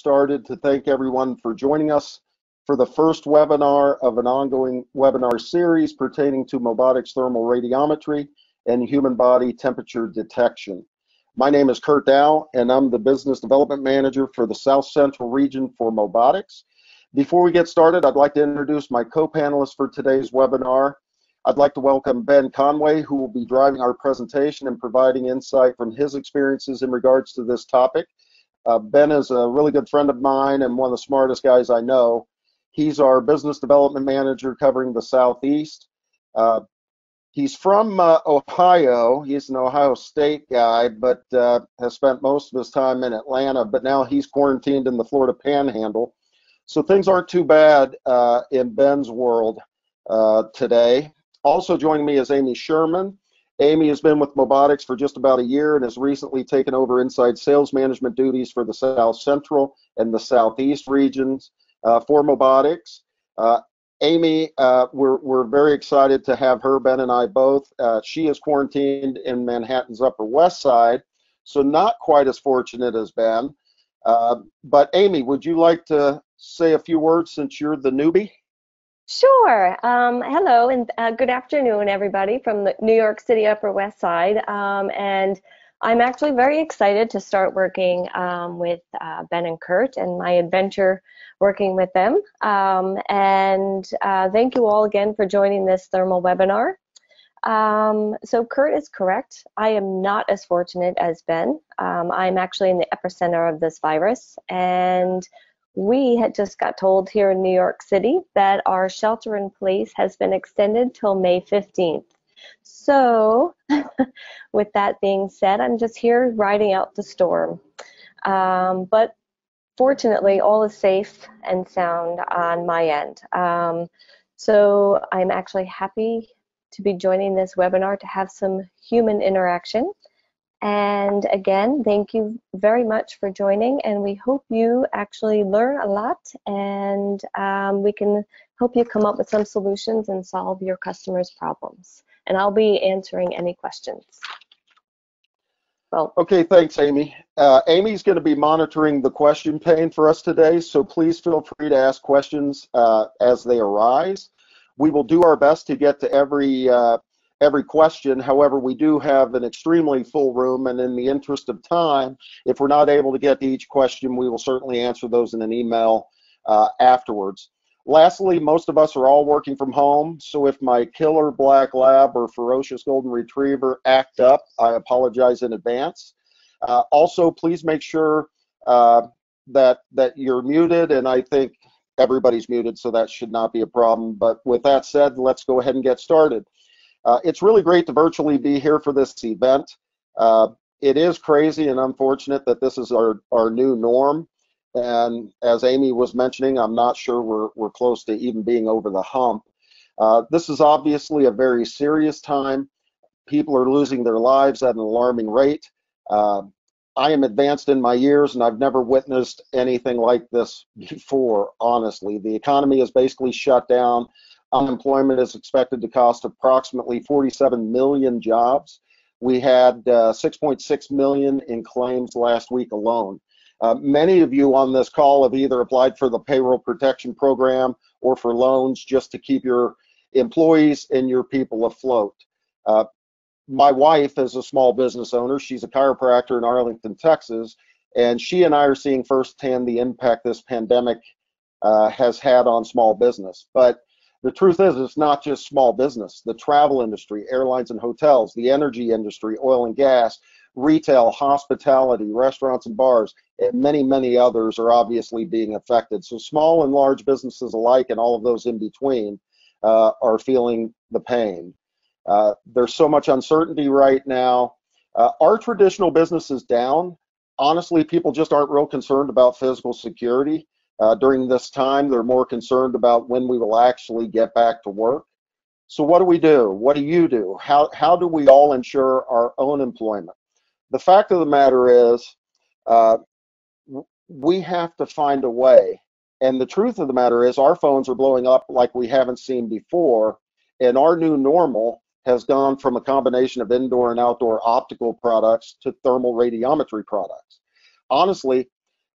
started to thank everyone for joining us for the first webinar of an ongoing webinar series pertaining to Mobotix thermal radiometry and human body temperature detection. My name is Kurt Dow, and I'm the Business Development Manager for the South Central region for Mobotix. Before we get started, I'd like to introduce my co-panelists for today's webinar. I'd like to welcome Ben Conway, who will be driving our presentation and providing insight from his experiences in regards to this topic. Uh, ben is a really good friend of mine and one of the smartest guys I know. He's our business development manager covering the Southeast. Uh, he's from uh, Ohio. He's an Ohio State guy, but uh, has spent most of his time in Atlanta. But now he's quarantined in the Florida Panhandle. So things aren't too bad uh, in Ben's world uh, today. Also joining me is Amy Sherman. Amy has been with Mobotix for just about a year and has recently taken over inside sales management duties for the South Central and the Southeast regions uh, for Mobotix. Uh, Amy, uh, we're, we're very excited to have her, Ben and I both. Uh, she is quarantined in Manhattan's Upper West Side, so not quite as fortunate as Ben. Uh, but Amy, would you like to say a few words since you're the newbie? Sure. Um, hello and uh, good afternoon, everybody from the New York City Upper West Side. Um, and I'm actually very excited to start working um, with uh, Ben and Kurt and my adventure working with them. Um, and uh, thank you all again for joining this thermal webinar. Um, so Kurt is correct. I am not as fortunate as Ben. Um, I'm actually in the epicenter of this virus and we had just got told here in New York City that our shelter in place has been extended till May 15th. So, with that being said, I'm just here riding out the storm. Um, but fortunately, all is safe and sound on my end. Um, so, I'm actually happy to be joining this webinar to have some human interaction. And again, thank you very much for joining, and we hope you actually learn a lot and um, we can help you come up with some solutions and solve your customers' problems. And I'll be answering any questions. Well, okay, thanks, Amy. Uh, Amy's going to be monitoring the question pane for us today, so please feel free to ask questions uh, as they arise. We will do our best to get to every uh, every question. However, we do have an extremely full room, and in the interest of time, if we're not able to get to each question, we will certainly answer those in an email uh, afterwards. Lastly, most of us are all working from home, so if my killer black lab or ferocious golden retriever act up, I apologize in advance. Uh, also, please make sure uh, that that you're muted, and I think everybody's muted, so that should not be a problem. But with that said, let's go ahead and get started. Uh, it's really great to virtually be here for this event. Uh, it is crazy and unfortunate that this is our, our new norm. And as Amy was mentioning, I'm not sure we're, we're close to even being over the hump. Uh, this is obviously a very serious time. People are losing their lives at an alarming rate. Uh, I am advanced in my years and I've never witnessed anything like this before, honestly. The economy is basically shut down. Unemployment is expected to cost approximately 47 million jobs. We had uh, 6.6 million in claims last week alone. Uh, many of you on this call have either applied for the payroll protection program or for loans just to keep your employees and your people afloat. Uh, my wife is a small business owner. She's a chiropractor in Arlington, Texas, and she and I are seeing firsthand the impact this pandemic uh, has had on small business. But the truth is, it's not just small business. The travel industry, airlines and hotels, the energy industry, oil and gas, retail, hospitality, restaurants and bars, and many, many others are obviously being affected. So small and large businesses alike and all of those in between uh, are feeling the pain. Uh, there's so much uncertainty right now. Uh, our traditional business is down. Honestly, people just aren't real concerned about physical security. Uh, during this time, they're more concerned about when we will actually get back to work. So what do we do? What do you do? How, how do we all ensure our own employment? The fact of the matter is, uh, we have to find a way. And the truth of the matter is, our phones are blowing up like we haven't seen before. And our new normal has gone from a combination of indoor and outdoor optical products to thermal radiometry products. Honestly,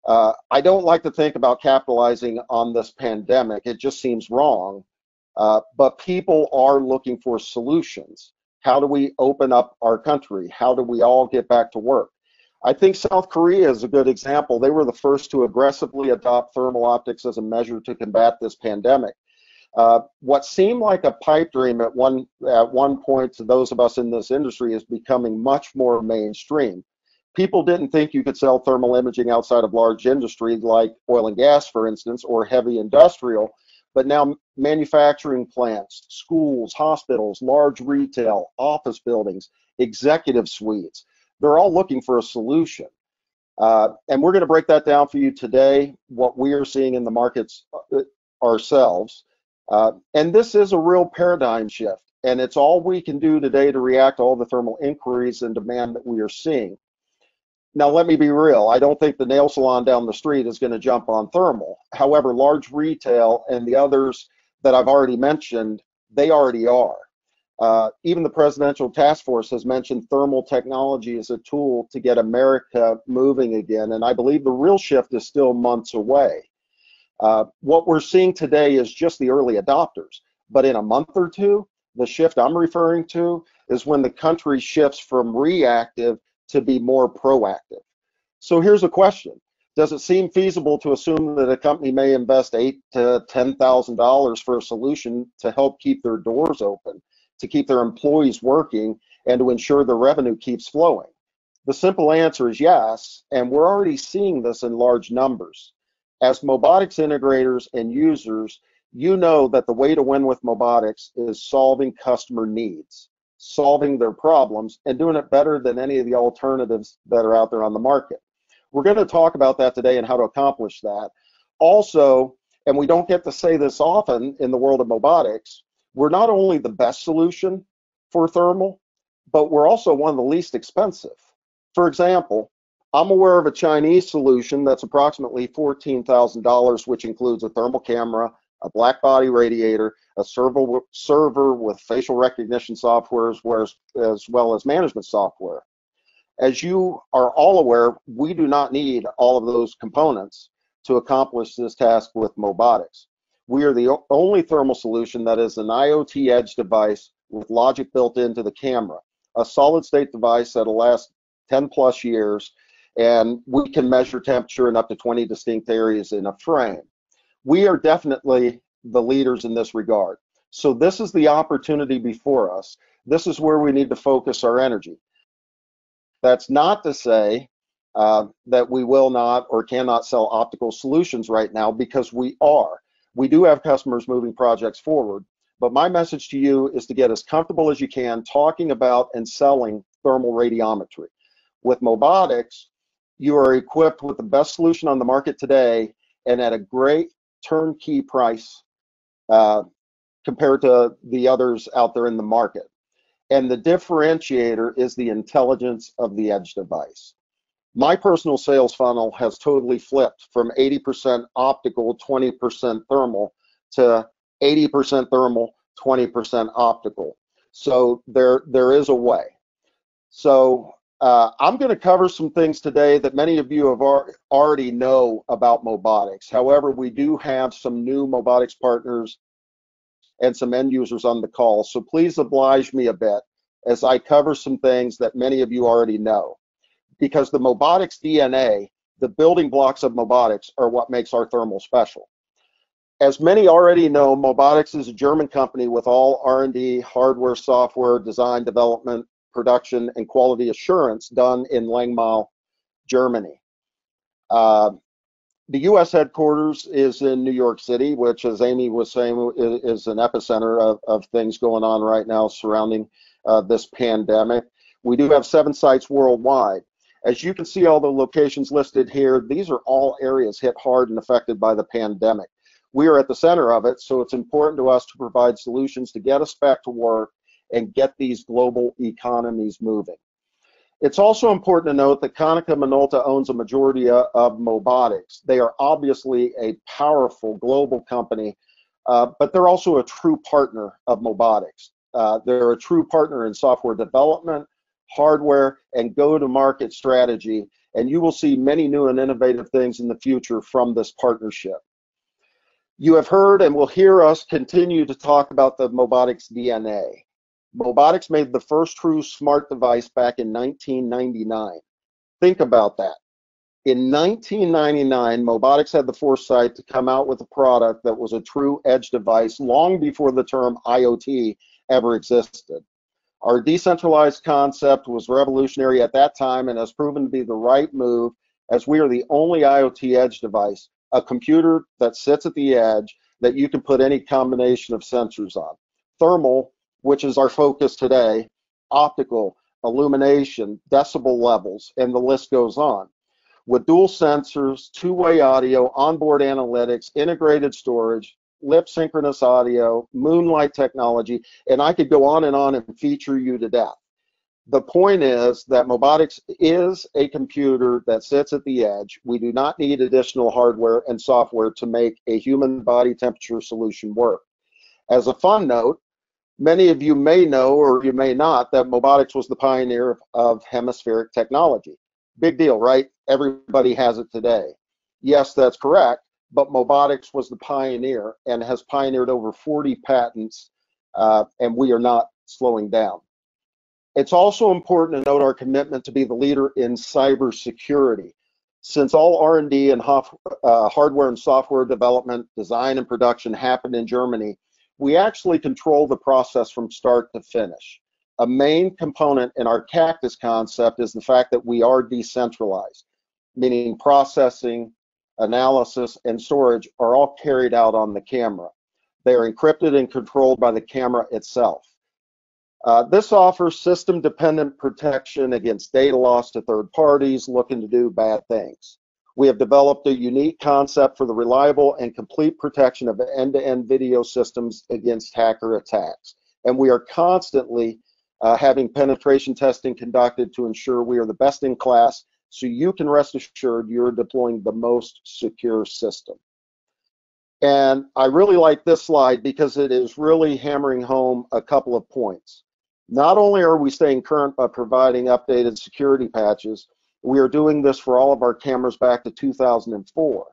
Uh, I don't like to think about capitalizing on this pandemic. It just seems wrong. Uh, but people are looking for solutions. How do we open up our country? How do we all get back to work? I think South Korea is a good example. They were the first to aggressively adopt thermal optics as a measure to combat this pandemic. Uh, what seemed like a pipe dream at one at one point to those of us in this industry is becoming much more mainstream. People didn't think you could sell thermal imaging outside of large industry like oil and gas, for instance, or heavy industrial, but now manufacturing plants, schools, hospitals, large retail, office buildings, executive suites, they're all looking for a solution. Uh, and we're going to break that down for you today, what we are seeing in the markets uh, ourselves. Uh, and this is a real paradigm shift, and it's all we can do today to react to all the thermal inquiries and demand that we are seeing. Now, let me be real. I don't think the nail salon down the street is going to jump on thermal. However, large retail and the others that I've already mentioned, they already are. Uh, even the presidential task force has mentioned thermal technology as a tool to get America moving again, and I believe the real shift is still months away. Uh, what we're seeing today is just the early adopters. But in a month or two, the shift I'm referring to is when the country shifts from reactive to be more proactive. So here's a question. Does it seem feasible to assume that a company may invest eight to ten thousand dollars for a solution to help keep their doors open, to keep their employees working, and to ensure the revenue keeps flowing? The simple answer is yes, and we're already seeing this in large numbers. As Mobotix integrators and users, you know that the way to win with Mobotix is solving customer needs, solving their problems, and doing it better than any of the alternatives that are out there on the market. We're going to talk about that today and how to accomplish that. Also, and we don't get to say this often in the world of Mobotix, we're not only the best solution for thermal, but we're also one of the least expensive. For example, I'm aware of a Chinese solution that's approximately $14,000, which includes a thermal camera, a black body radiator, a server, server with facial recognition software, as well as, as well as management software. As you are all aware, we do not need all of those components to accomplish this task with Mobotix. We are the only thermal solution that is an IoT edge device with logic built into the camera, a solid state device that'll last 10 plus years and we can measure temperature in up to 20 distinct areas in a frame. We are definitely the leaders in this regard. So this is the opportunity before us. This is where we need to focus our energy. That's not to say uh, that we will not or cannot sell optical solutions right now because we are. We do have customers moving projects forward, but my message to you is to get as comfortable as you can talking about and selling thermal radiometry. With Mobotix, you are equipped with the best solution on the market today and at a great turnkey price uh, compared to the others out there in the market. And the differentiator is the intelligence of the edge device. My personal sales funnel has totally flipped from 80% optical, 20% thermal to 80% thermal, 20% optical. So there, there is a way. So uh, I'm going to cover some things today that many of you have already know about Mobotix. However, we do have some new Mobotix partners and some end users on the call. So please oblige me a bit as I cover some things that many of you already know. Because the Mobotix DNA, the building blocks of Mobotix, are what makes our thermal special. As many already know, Mobotix is a German company with all R&D, hardware, software, design, development, production and quality assurance done in Langmeil, Germany. Uh, the U.S. headquarters is in New York City, which, as Amy was saying, is, an epicenter of, of, things going on right now surrounding uh, this pandemic. We do have seven sites worldwide. As you can see, all the locations listed here, these are all areas hit hard and affected by the pandemic. We are at the center of it, so it's important to us to provide solutions to get us back to work and get these global economies moving. It's also important to note that Konica Minolta owns a majority of Mobotix. They are obviously a powerful global company, uh, but they're also a true partner of Mobotix. Uh, they're a true partner in software development, hardware, and go-to-market strategy, and you will see many new and innovative things in the future from this partnership. You have heard and will hear us continue to talk about the Mobotix DNA. Mobotix made the first true smart device back in 1999. Think about that. In 1999, Mobotix had the foresight to come out with a product that was a true edge device long before the term IoT ever existed. Our decentralized concept was revolutionary at that time and has proven to be the right move as we are the only IoT edge device, a computer that sits at the edge that you can put any combination of sensors on. Thermal, which is our focus today, optical, illumination, decibel levels, and the list goes on with dual sensors, two-way audio, onboard analytics, integrated storage, lip synchronous audio, moonlight technology, and I could go on and on and feature you to death. The point is that Mobotix is a computer that sits at the edge. We do not need additional hardware and software to make a human body temperature solution work. As a fun note, many of you may know or you may not that Mobotix was the pioneer of, hemispheric technology. Big deal, right? Everybody has it today. Yes, that's correct, but Mobotix was the pioneer and has pioneered over 40 patents, uh, and we are not slowing down. It's also important to note our commitment to be the leader in cybersecurity. Since all R&D and uh, hardware and software development, design and production happen in Germany, we actually control the process from start to finish a main component in our cactus concept is the fact that we are decentralized, meaning processing, analysis, and storage are all carried out on the camera. They are encrypted and controlled by the camera itself. Uh, this offers system-dependent protection against data loss to third parties looking to do bad things. We have developed a unique concept for the reliable and complete protection of end-to-end video systems against hacker attacks. And we are constantly uh, having penetration testing conducted to ensure we are the best in class so you can rest assured you're deploying the most secure system. And I really like this slide because it is really hammering home a couple of points. Not only are we staying current by providing updated security patches, we are doing this for all of our cameras back to 2004,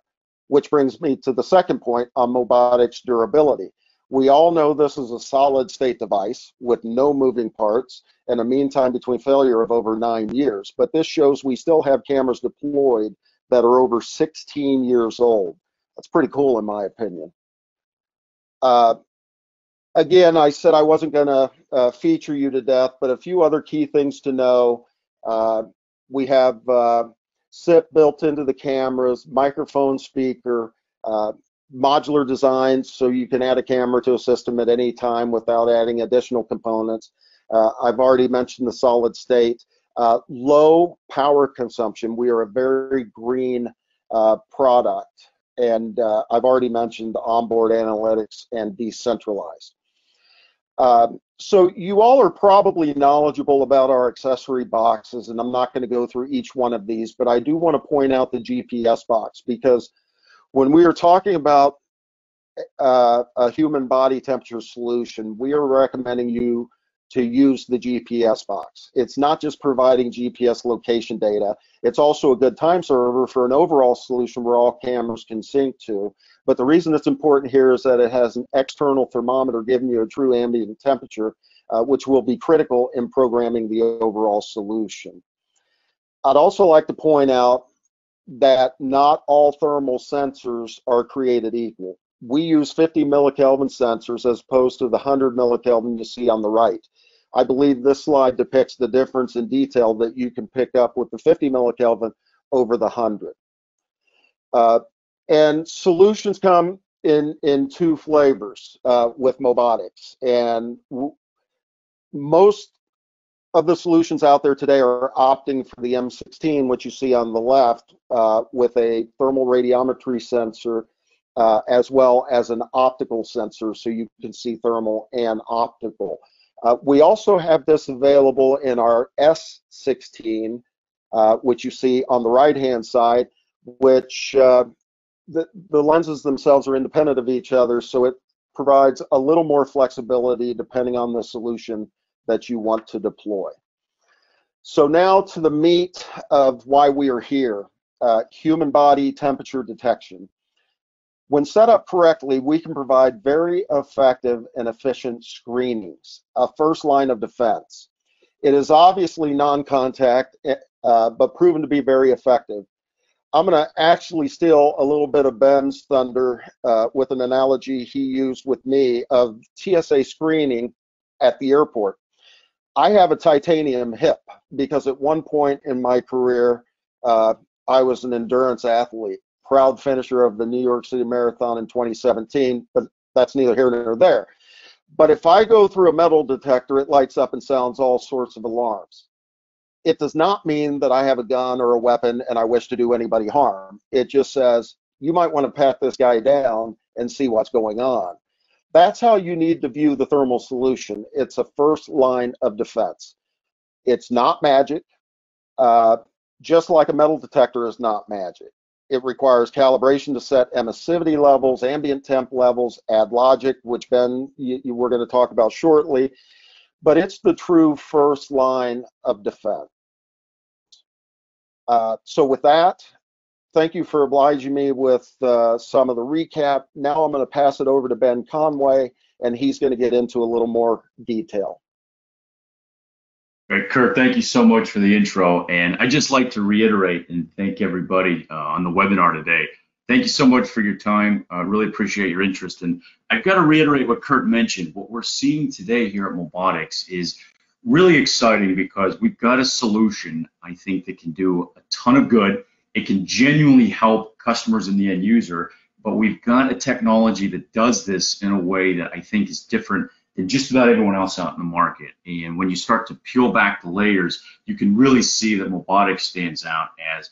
which brings me to the second point on Mobotix durability. We all know this is a solid state device with no moving parts and a mean time between failure of over nine years, but this shows we still have cameras deployed that are over 16 years old. That's pretty cool in my opinion. Uh, again, I said I wasn't going to uh, feature you to death, but a few other key things to know. Uh, we have uh, SIP built into the cameras, microphone speaker, uh, modular designs so you can add a camera to a system at any time without adding additional components. Uh, I've already mentioned the solid state. Uh, low power consumption. We are a very green uh, product. And uh, I've already mentioned the onboard analytics and decentralized. Um, so you all are probably knowledgeable about our accessory boxes, and I'm not going to go through each one of these, but I do want to point out the GPS box because when we are talking about uh, a human body temperature solution, we are recommending you to use the GPS box. It's not just providing GPS location data, it's also a good time server for an overall solution where all cameras can sync to. But the reason it's important here is that it has an external thermometer giving you a true ambient temperature, uh, which will be critical in programming the overall solution. I'd also like to point out that not all thermal sensors are created equal. We use 50 millikelvin sensors as opposed to the 100 millikelvin you see on the right. I believe this slide depicts the difference in detail that you can pick up with the 50 millikelvin over the 100. Uh, and solutions come in, in two flavors uh, with Mobotix. And most of the solutions out there today are opting for the M16, which you see on the left, uh, with a thermal radiometry sensor uh, as well as an optical sensor, so you can see thermal and optical. Uh, we also have this available in our S16, uh, which you see on the right-hand side, which uh, the, the lenses themselves are independent of each other, so it provides a little more flexibility depending on the solution that you want to deploy. So now to the meat of why we are here, uh, human body temperature detection. When set up correctly, we can provide very effective and efficient screenings, a first line of defense. It is obviously non-contact, eh, uh, but proven to be very effective. I'm going to actually steal a little bit of Ben's thunder uh, with an analogy he used with me of TSA screening at the airport. I have a titanium hip because at one point in my career, uh, I was an endurance athlete, proud finisher of the New York City Marathon in 2017, but that's neither here nor there. But if I go through a metal detector, it lights up and sounds all sorts of alarms it does not mean that I have a gun or a weapon and I wish to do anybody harm. It just says you might want to pat this guy down and see what's going on. That's how you need to view the thermal solution. It's a first line of defense. It's not magic, uh, just like a metal detector is not magic. It requires calibration to set emissivity levels, ambient temp levels, add logic, which Ben, you, you, we're going to talk about shortly, but it's the true first line of defense. Uh, so with that, thank you for obliging me with uh, some of the recap. Now I'm going to pass it over to Ben Conway, and he's going to get into a little more detail. Great, Kurt, thank you so much for the intro. And I just like to reiterate and thank everybody uh, on the webinar today Thank you so much for your time. I really appreciate your interest. And I've got to reiterate what Kurt mentioned. What we're seeing today here at Mobotix is really exciting because we've got a solution, I think, that can do a ton of good. It can genuinely help customers and the end user, but we've got a technology that does this in a way that I think is different than just about everyone else out in the market. And when you start to peel back the layers, you can really see that Mobotix stands out as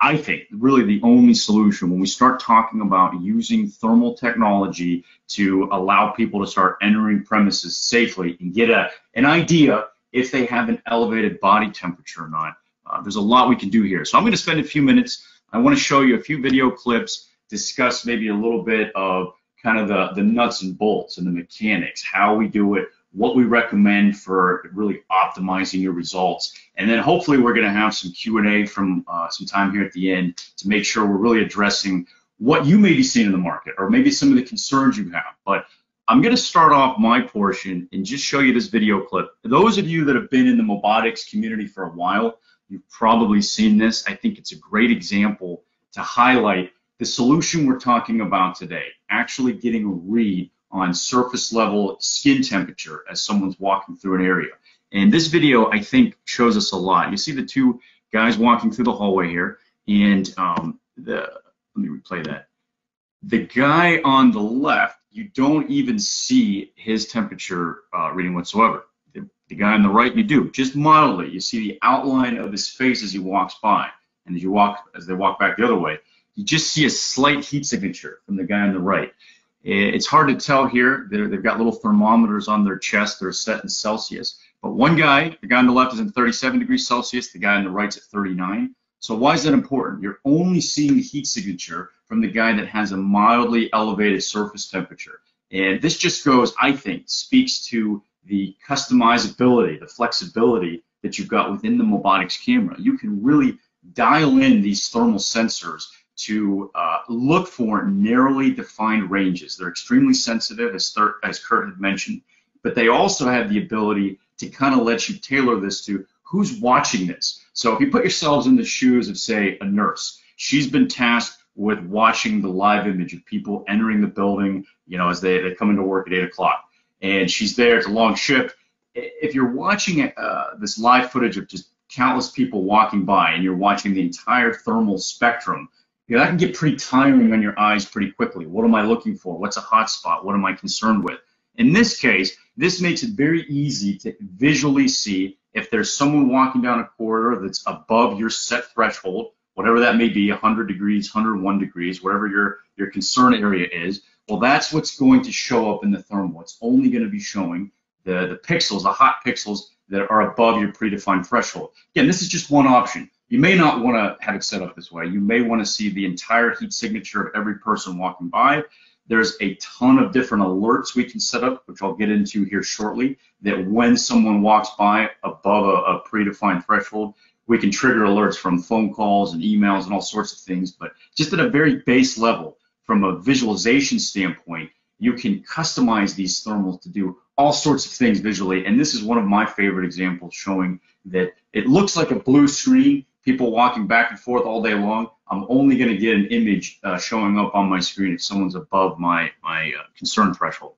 I think really the only solution when we start talking about using thermal technology to allow people to start entering premises safely and get a, an idea if they have an elevated body temperature or not. Uh, there's a lot we can do here. So I'm going to spend a few minutes. I want to show you a few video clips, discuss maybe a little bit of kind of the, the nuts and bolts and the mechanics, how we do it, what we recommend for really optimizing your results. And then hopefully we're going to have some Q&A from uh, some time here at the end to make sure we're really addressing what you may be seeing in the market or maybe some of the concerns you have. But I'm going to start off my portion and just show you this video clip. Those of you that have been in the Mobotix community for a while, you've probably seen this. I think it's a great example to highlight the solution we're talking about today, actually getting a read on surface level skin temperature as someone's walking through an area. And this video, I think, shows us a lot. You see the two guys walking through the hallway here, and um, the let me replay that. The guy on the left, you don't even see his temperature uh, reading whatsoever. The, the guy on the right, you do, just mildly. You see the outline of his face as he walks by, and as you walk, as they walk back the other way, you just see a slight heat signature from the guy on the right. Eh, it's hard to tell here. they have got little thermometers on their chest that are set in Celsius. But one guy, the guy on the left is in 37 degrees Celsius, the guy on the right's at 39. So why is that important? You're only seeing the heat signature from the guy that has a mildly elevated surface temperature. And this just goes, I think, speaks to the customizability, the flexibility that you've got within the Mobotix camera. You can really dial in these thermal sensors to uh, look for narrowly defined ranges. They're extremely sensitive, as, as Kurt had mentioned, but they also have the ability to kind of let you tailor this to who's watching this. So if you put yourselves in the shoes of, say, a nurse, she's been tasked with watching the live image of people entering the building, you know, as they, they come into work at 8 o'clock. And she's there, it's a long shift. If you're watching uh, this live footage of just countless people walking by and you're watching the entire thermal spectrum you know, that can get pretty tiring on your eyes pretty quickly. What am I looking for? What's a hot spot? What am I concerned with? In this case, this makes it very easy to visually see if there's someone walking down a corridor that's above your set threshold, whatever that may be, 100 degrees, 101 degrees, whatever your, your concern area is, well, that's what's going to show up in the thermal. It's only going to be showing the, the pixels, the hot pixels that are above your predefined threshold. Again, this is just one option. You may not want to have it set up this way. You may want to see the entire heat signature of every person walking by. There's a ton of different alerts we can set up, which I'll get into here shortly, that when someone walks by above a, a predefined threshold, we can trigger alerts from phone calls and emails and all sorts of things. But just at a very base level, from a visualization standpoint, you can customize these thermals to do all sorts of things visually. And this is one of my favorite examples showing that it looks like a blue screen, people walking back and forth all day long. I'm only going to get an image uh, showing up on my screen if someone's above my, my uh, concern threshold.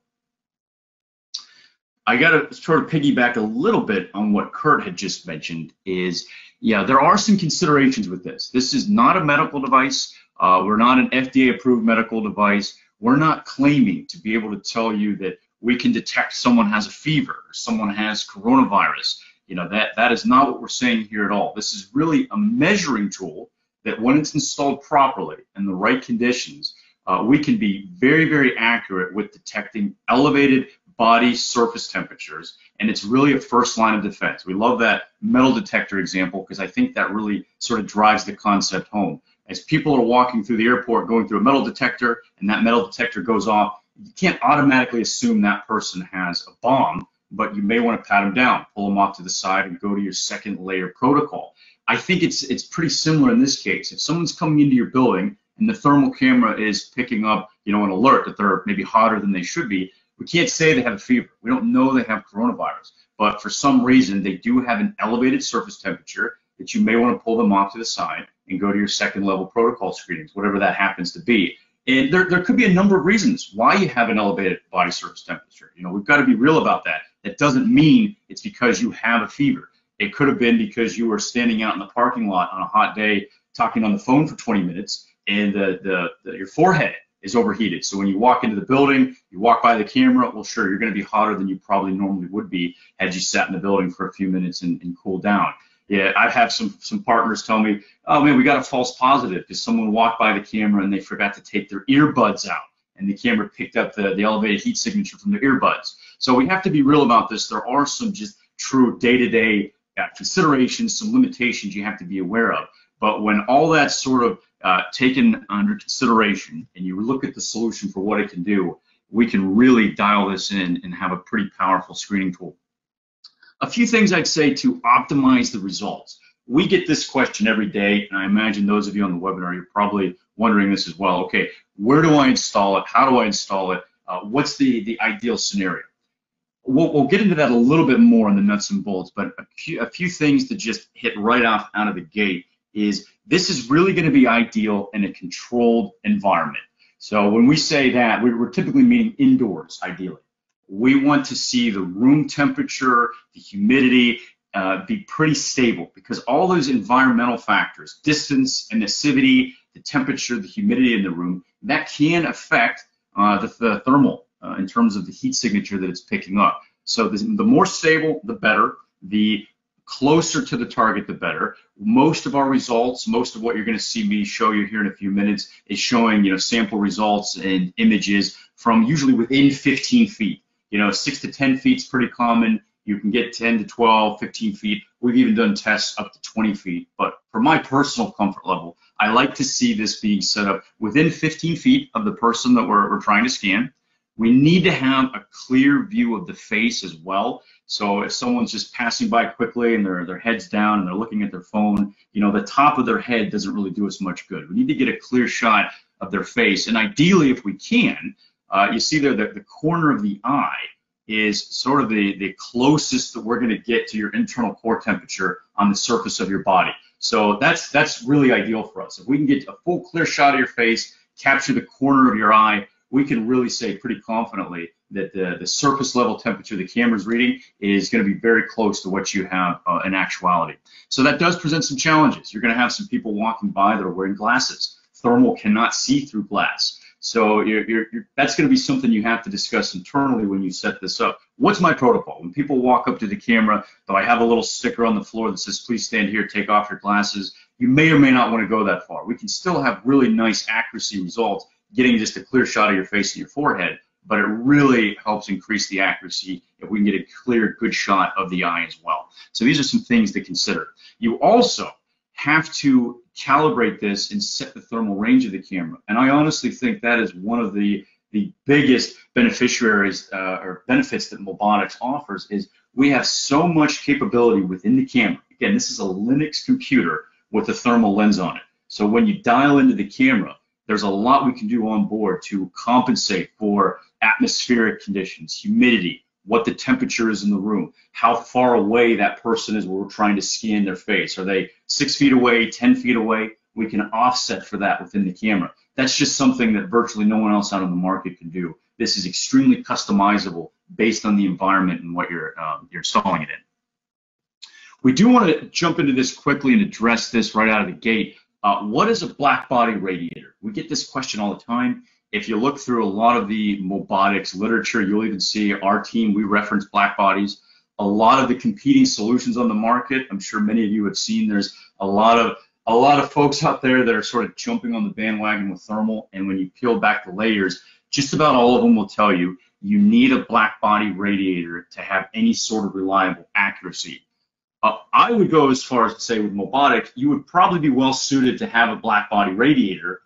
I got to sort of piggyback a little bit on what Kurt had just mentioned is, yeah, there are some considerations with this. This is not a medical device. Uh, we're not an FDA approved medical device. We're not claiming to be able to tell you that we can detect someone has a fever someone has coronavirus. You know, that, that is not what we're saying here at all. This is really a measuring tool that when it's installed properly in the right conditions, uh, we can be very, very accurate with detecting elevated body surface temperatures, and it's really a first line of defense. We love that metal detector example because I think that really sort of drives the concept home. As people are walking through the airport going through a metal detector and that metal detector goes off, you can't automatically assume that person has a bomb, but you may want to pat them down, pull them off to the side, and go to your second layer protocol. I think it's it's pretty similar in this case. If someone's coming into your building and the thermal camera is picking up, you know, an alert that they're maybe hotter than they should be, we can't say they have a fever. We don't know they have coronavirus, but for some reason they do have an elevated surface temperature that you may want to pull them off to the side and go to your second level protocol screenings, whatever that happens to be. And there, there could be a number of reasons why you have an elevated body surface temperature. You know, we've got to be real about that. That doesn't mean it's because you have a fever. It could have been because you were standing out in the parking lot on a hot day talking on the phone for 20 minutes and the, the, the your forehead is overheated. So when you walk into the building, you walk by the camera, well, sure, you're going to be hotter than you probably normally would be had you sat in the building for a few minutes and, and cooled down. Yeah, I've had some some partners tell me, oh man, we got a false positive because someone walked by the camera and they forgot to take their earbuds out, and the camera picked up the, the elevated heat signature from their earbuds. So we have to be real about this. There are some just true day-to-day uh, considerations, some limitations you have to be aware of. But when all that's sort of uh, taken under consideration and you look at the solution for what it can do, we can really dial this in and have a pretty powerful screening tool. A few things I'd say to optimize the results. We get this question every day, and I imagine those of you on the webinar, you're probably wondering this as well. Okay, where do I install it? How do I install it? Uh, what's the, the ideal scenario? We'll, we'll, get into that a little bit more in the nuts and bolts, but a few, a few things to just hit right off out of the gate is this is really going to be ideal in a controlled environment. So when we say that, we're typically meaning indoors, ideally. We want to see the room temperature, the humidity, uh, be pretty stable because all those environmental factors, distance, emissivity, the temperature, the humidity in the room, that can affect uh, the, the, thermal uh, in terms of the heat signature that it's picking up. So the, the more stable, the better. The closer to the target, the better. Most of our results, most of what you're going to see me show you here in a few minutes is showing, you know, sample results and images from usually within 15 feet. You know, six to 10 feet is pretty common. You can get 10 to 12, 15 feet. We've even done tests up to 20 feet. But for my personal comfort level, I like to see this being set up within 15 feet of the person that we're, we're trying to scan. We need to have a clear view of the face as well. So if someone's just passing by quickly and their their head's down and they're looking at their phone, you know, the top of their head doesn't really do us much good. We need to get a clear shot of their face, and ideally, if we can, uh, you see there that the corner of the eye is sort of the the closest that we're going to get to your internal core temperature on the surface of your body. So that's that's really ideal for us. If we can get a full clear shot of your face, capture the corner of your eye, we can really say pretty confidently that the, the surface level temperature the camera's reading is going to be very close to what you have uh, in actuality. So that does present some challenges. You're going to have some people walking by that are wearing glasses. Thermal cannot see through glass. So you're, you're, you're, that's going to be something you have to discuss internally when you set this up. What's my protocol? When people walk up to the camera, do I have a little sticker on the floor that says, please stand here, take off your glasses? You may or may not want to go that far. We can still have really nice accuracy results, getting just a clear shot of your face and your forehead, but it really helps increase the accuracy if we can get a clear, good shot of the eye as well. So these are some things to consider. You also have to calibrate this and set the thermal range of the camera. And I honestly think that is one of the the biggest beneficiaries uh, or benefits that Mobotix offers is we have so much capability within the camera. Again, this is a Linux computer with a thermal lens on it. So when you dial into the camera, there's a lot we can do on board to compensate for atmospheric conditions, humidity, what the temperature is in the room, how far away that person is we're trying to scan their face. Are they six feet away, 10 feet away? We can offset for that within the camera. That's just something that virtually no one else out on the market can do. This is extremely customizable based on the environment and what you're, um, you're installing it in. We do want to jump into this quickly and address this right out of the gate. Uh, what is a black body radiator? We get this question all the time. If you look through a lot of the Mobotix literature, you'll even see our team, we reference black bodies. A lot of the competing solutions on the market, I'm sure many of you have seen, there's a lot of a lot of folks out there that are sort of jumping on the bandwagon with thermal, and when you peel back the layers, just about all of them will tell you you need a black body radiator to have any sort of reliable accuracy. Uh, I would go as far as to say with Mobotix, you would probably be well suited to have a black body radiator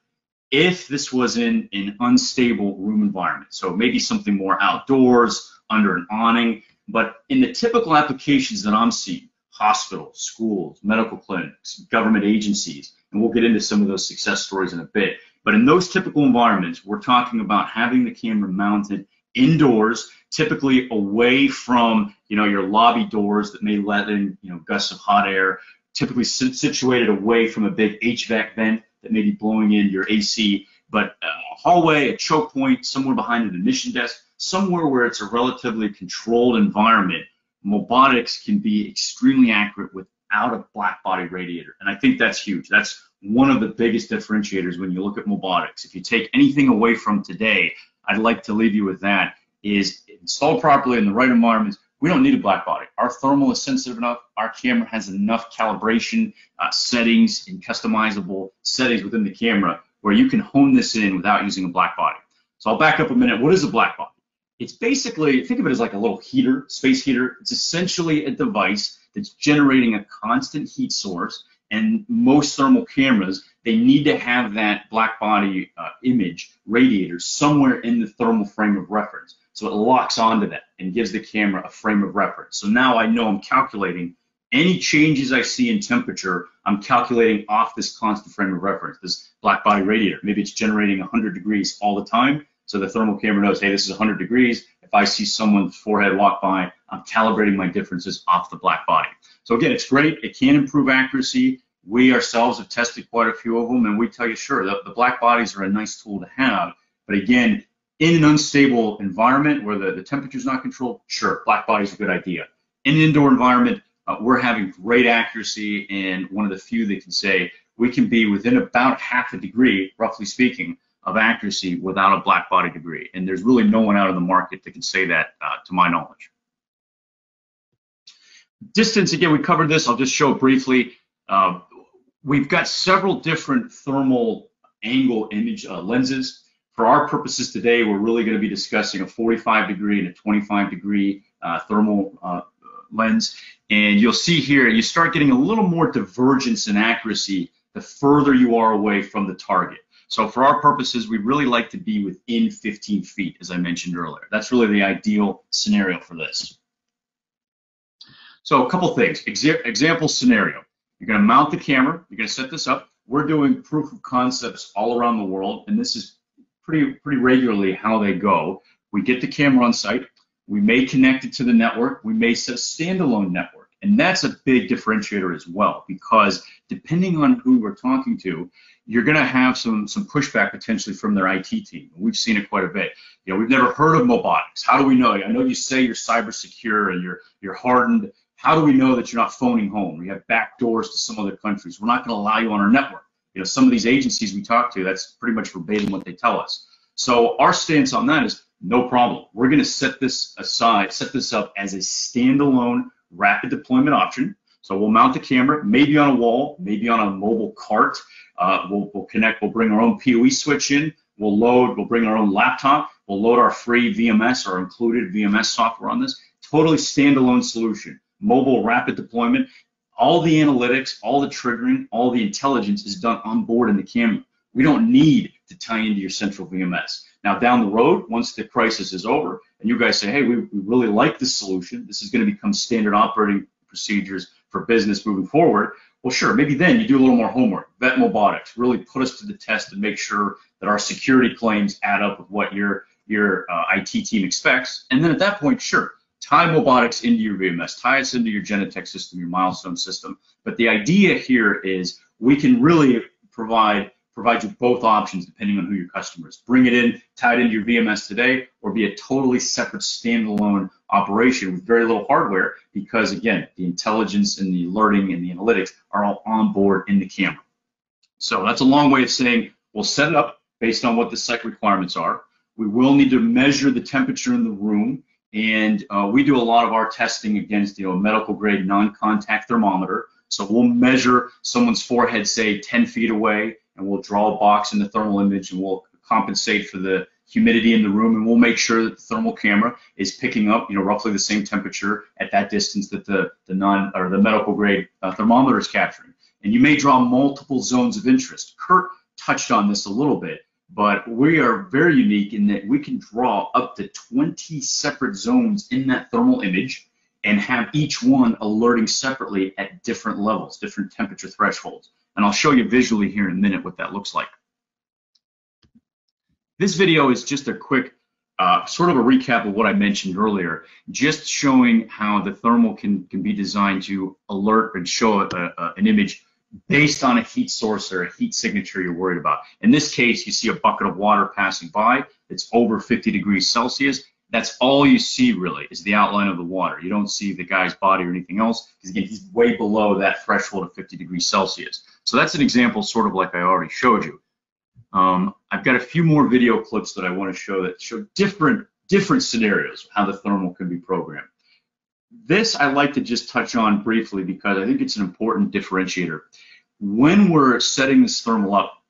if this was in an unstable room environment. So maybe something more outdoors, under an awning. But in the typical applications that I'm seeing, hospitals, schools, medical clinics, government agencies, and we'll get into some of those success stories in a bit. But in those typical environments, we're talking about having the camera mounted indoors, typically away from you know your lobby doors that may let in you know gusts of hot air, typically situated away from a big HVAC vent that may be blowing in your AC, but a hallway, a choke point, somewhere behind an admission desk, somewhere where it's a relatively controlled environment, Mobotix can be extremely accurate without a black body radiator. And I think that's huge. That's one of the biggest differentiators when you look at Mobotix. If you take anything away from today, I'd like to leave you with that is installed properly in the right environments. We don't need a black body. Our thermal is sensitive enough. Our camera has enough calibration uh, settings and customizable settings within the camera where you can hone this in without using a black body. So I'll back up a minute. What is a black body? It's basically, think of it as like a little heater, space heater. It's essentially a device that's generating a constant heat source. And most thermal cameras, they need to have that black body uh, image radiator somewhere in the thermal frame of reference. So it locks onto that and gives the camera a frame of reference. So now I know I'm calculating any changes I see in temperature, I'm calculating off this constant frame of reference, this black body radiator. Maybe it's generating 100 degrees all the time. So the thermal camera knows, hey, this is 100 degrees. If I see someone's forehead walk by, I'm calibrating my differences off the black body. So again, it's great. It can improve accuracy. We ourselves have tested quite a few of them, and we tell you, sure, the, the black bodies are a nice tool to have. But again, in an unstable environment where the, the temperature is not controlled, sure, black body is a good idea. In an indoor environment, uh, we're having great accuracy, and one of the few that can say we can be within about half a degree, roughly speaking, of accuracy without a black body degree. And there's really no one out in the market that can say that uh, to my knowledge. Distance, again, we covered this. I'll just show briefly. Uh, we've got several different thermal angle image uh, lenses. For our purposes today, we're really going to be discussing a 45 degree and a 25 degree uh, thermal uh, lens. And you'll see here, you start getting a little more divergence in accuracy the further you are away from the target. So for our purposes, we really like to be within 15 feet, as I mentioned earlier. That's really the ideal scenario for this. So a couple things. Exa example scenario. You're going to mount the camera. You're going to set this up. We're doing proof of concepts all around the world, and this is pretty pretty regularly how they go. We get the camera on site. We may connect it to the network. We may set a standalone network. And that's a big differentiator as well, because depending on who we're talking to, you're going to have some some pushback potentially from their IT team. We've seen it quite a bit. You know, we've never heard of Mobotix. How do we know? I know you say you're cyber secure and you're you're hardened. How do we know that you're not phoning home? We have back doors to some other countries. We're not going to allow you on our network. You know, some of these agencies we talk to, that's pretty much verbatim what they tell us. So our stance on that is no problem. We're going to set this aside, set this up as a standalone rapid deployment option. So we'll mount the camera, maybe on a wall, maybe on a mobile cart. Uh, we'll, we'll connect, we'll bring our own PoE switch in, we'll load, we'll bring our own laptop, we'll load our free VMS or included VMS software on this. Totally standalone solution. Mobile rapid deployment. All the analytics, all the triggering, all the intelligence is done on board in the camera. We don't need to tie into your central VMS. Now down the road, once the crisis is over, and you guys say, hey, we, we really like this solution, this is going to become standard operating procedures for business moving forward. Well, sure, maybe then you do a little more homework. Vet Mobotix, really put us to the test and make sure that our security claims add up with what your your uh, IT team expects. And then at that point, sure, tie Mobotix into your VMS, tie it into your Genetec system, your milestone system. But the idea here is we can really provide provide you both options depending on who your customer is. Bring it in, tie it into your VMS today, or be a totally separate standalone operation with very little hardware because again, the intelligence and the alerting and the analytics are all on board in the camera. So that's a long way of saying we'll set it up based on what the site requirements are. We will need to measure the temperature in the room and uh, we do a lot of our testing against you know a medical grade non-contact thermometer. So we'll measure someone's forehead, say 10 feet away, and we'll draw a box in the thermal image and we'll compensate for the humidity in the room and we'll make sure that the thermal camera is picking up you know roughly the same temperature at that distance that the the non or the medical grade uh, thermometer is capturing. And you may draw multiple zones of interest. Kurt touched on this a little bit but we are very unique in that we can draw up to 20 separate zones in that thermal image and have each one alerting separately at different levels, different temperature thresholds. And I'll show you visually here in a minute what that looks like. This video is just a quick uh, sort of a recap of what I mentioned earlier, just showing how the thermal can, can be designed to alert and show a, a, an image based on a heat source or a heat signature you're worried about. In this case, you see a bucket of water passing by. It's over 50 degrees Celsius. That's all you see really is the outline of the water. You don't see the guy's body or anything else because again, he's way below that threshold of 50 degrees Celsius. So that's an example sort of like I already showed you. Um, I've got a few more video clips that I want to show that show different different scenarios how the thermal can be programmed. This I like to just touch on briefly because I think it's an important differentiator. When we're setting this thermal up,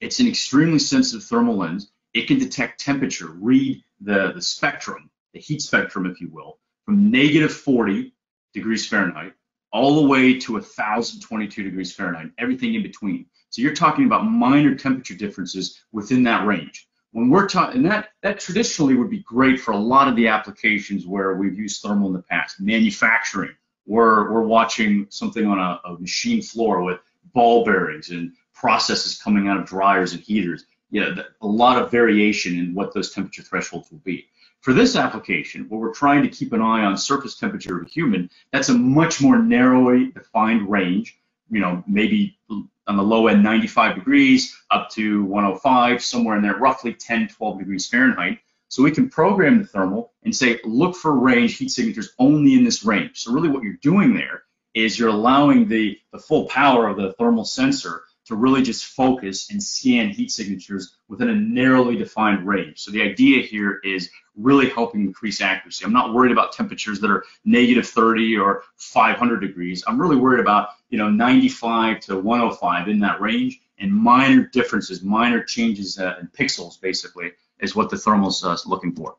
it's an extremely sensitive thermal lens. It can detect temperature, read the, the spectrum, the heat spectrum, if you will, from negative 40 degrees Fahrenheit all the way to 1022 degrees Fahrenheit, everything in between. So you're talking about minor temperature differences within that range when we're talking, and that, that traditionally would be great for a lot of the applications where we've used thermal in the past. Manufacturing, we're, we're watching something on a, a machine floor with ball bearings and processes coming out of dryers and heaters. Know, a lot of variation in what those temperature thresholds will be. For this application, where we're trying to keep an eye on surface temperature of a human, that's a much more narrowly defined range. You know, maybe on the low end 95 degrees up to 105, somewhere in there, roughly 10, 12 degrees Fahrenheit. So we can program the thermal and say, look for range heat signatures only in this range. So really what you're doing there is you're allowing the, the full power of the thermal sensor to really just focus and scan heat signatures within a narrowly defined range. So the idea here is really helping increase accuracy. I'm not worried about temperatures that are negative 30 or 500 degrees. I'm really worried about, you know, 95 to 105 in that range and minor differences, minor changes uh, in pixels basically is what the thermal's uh, looking for.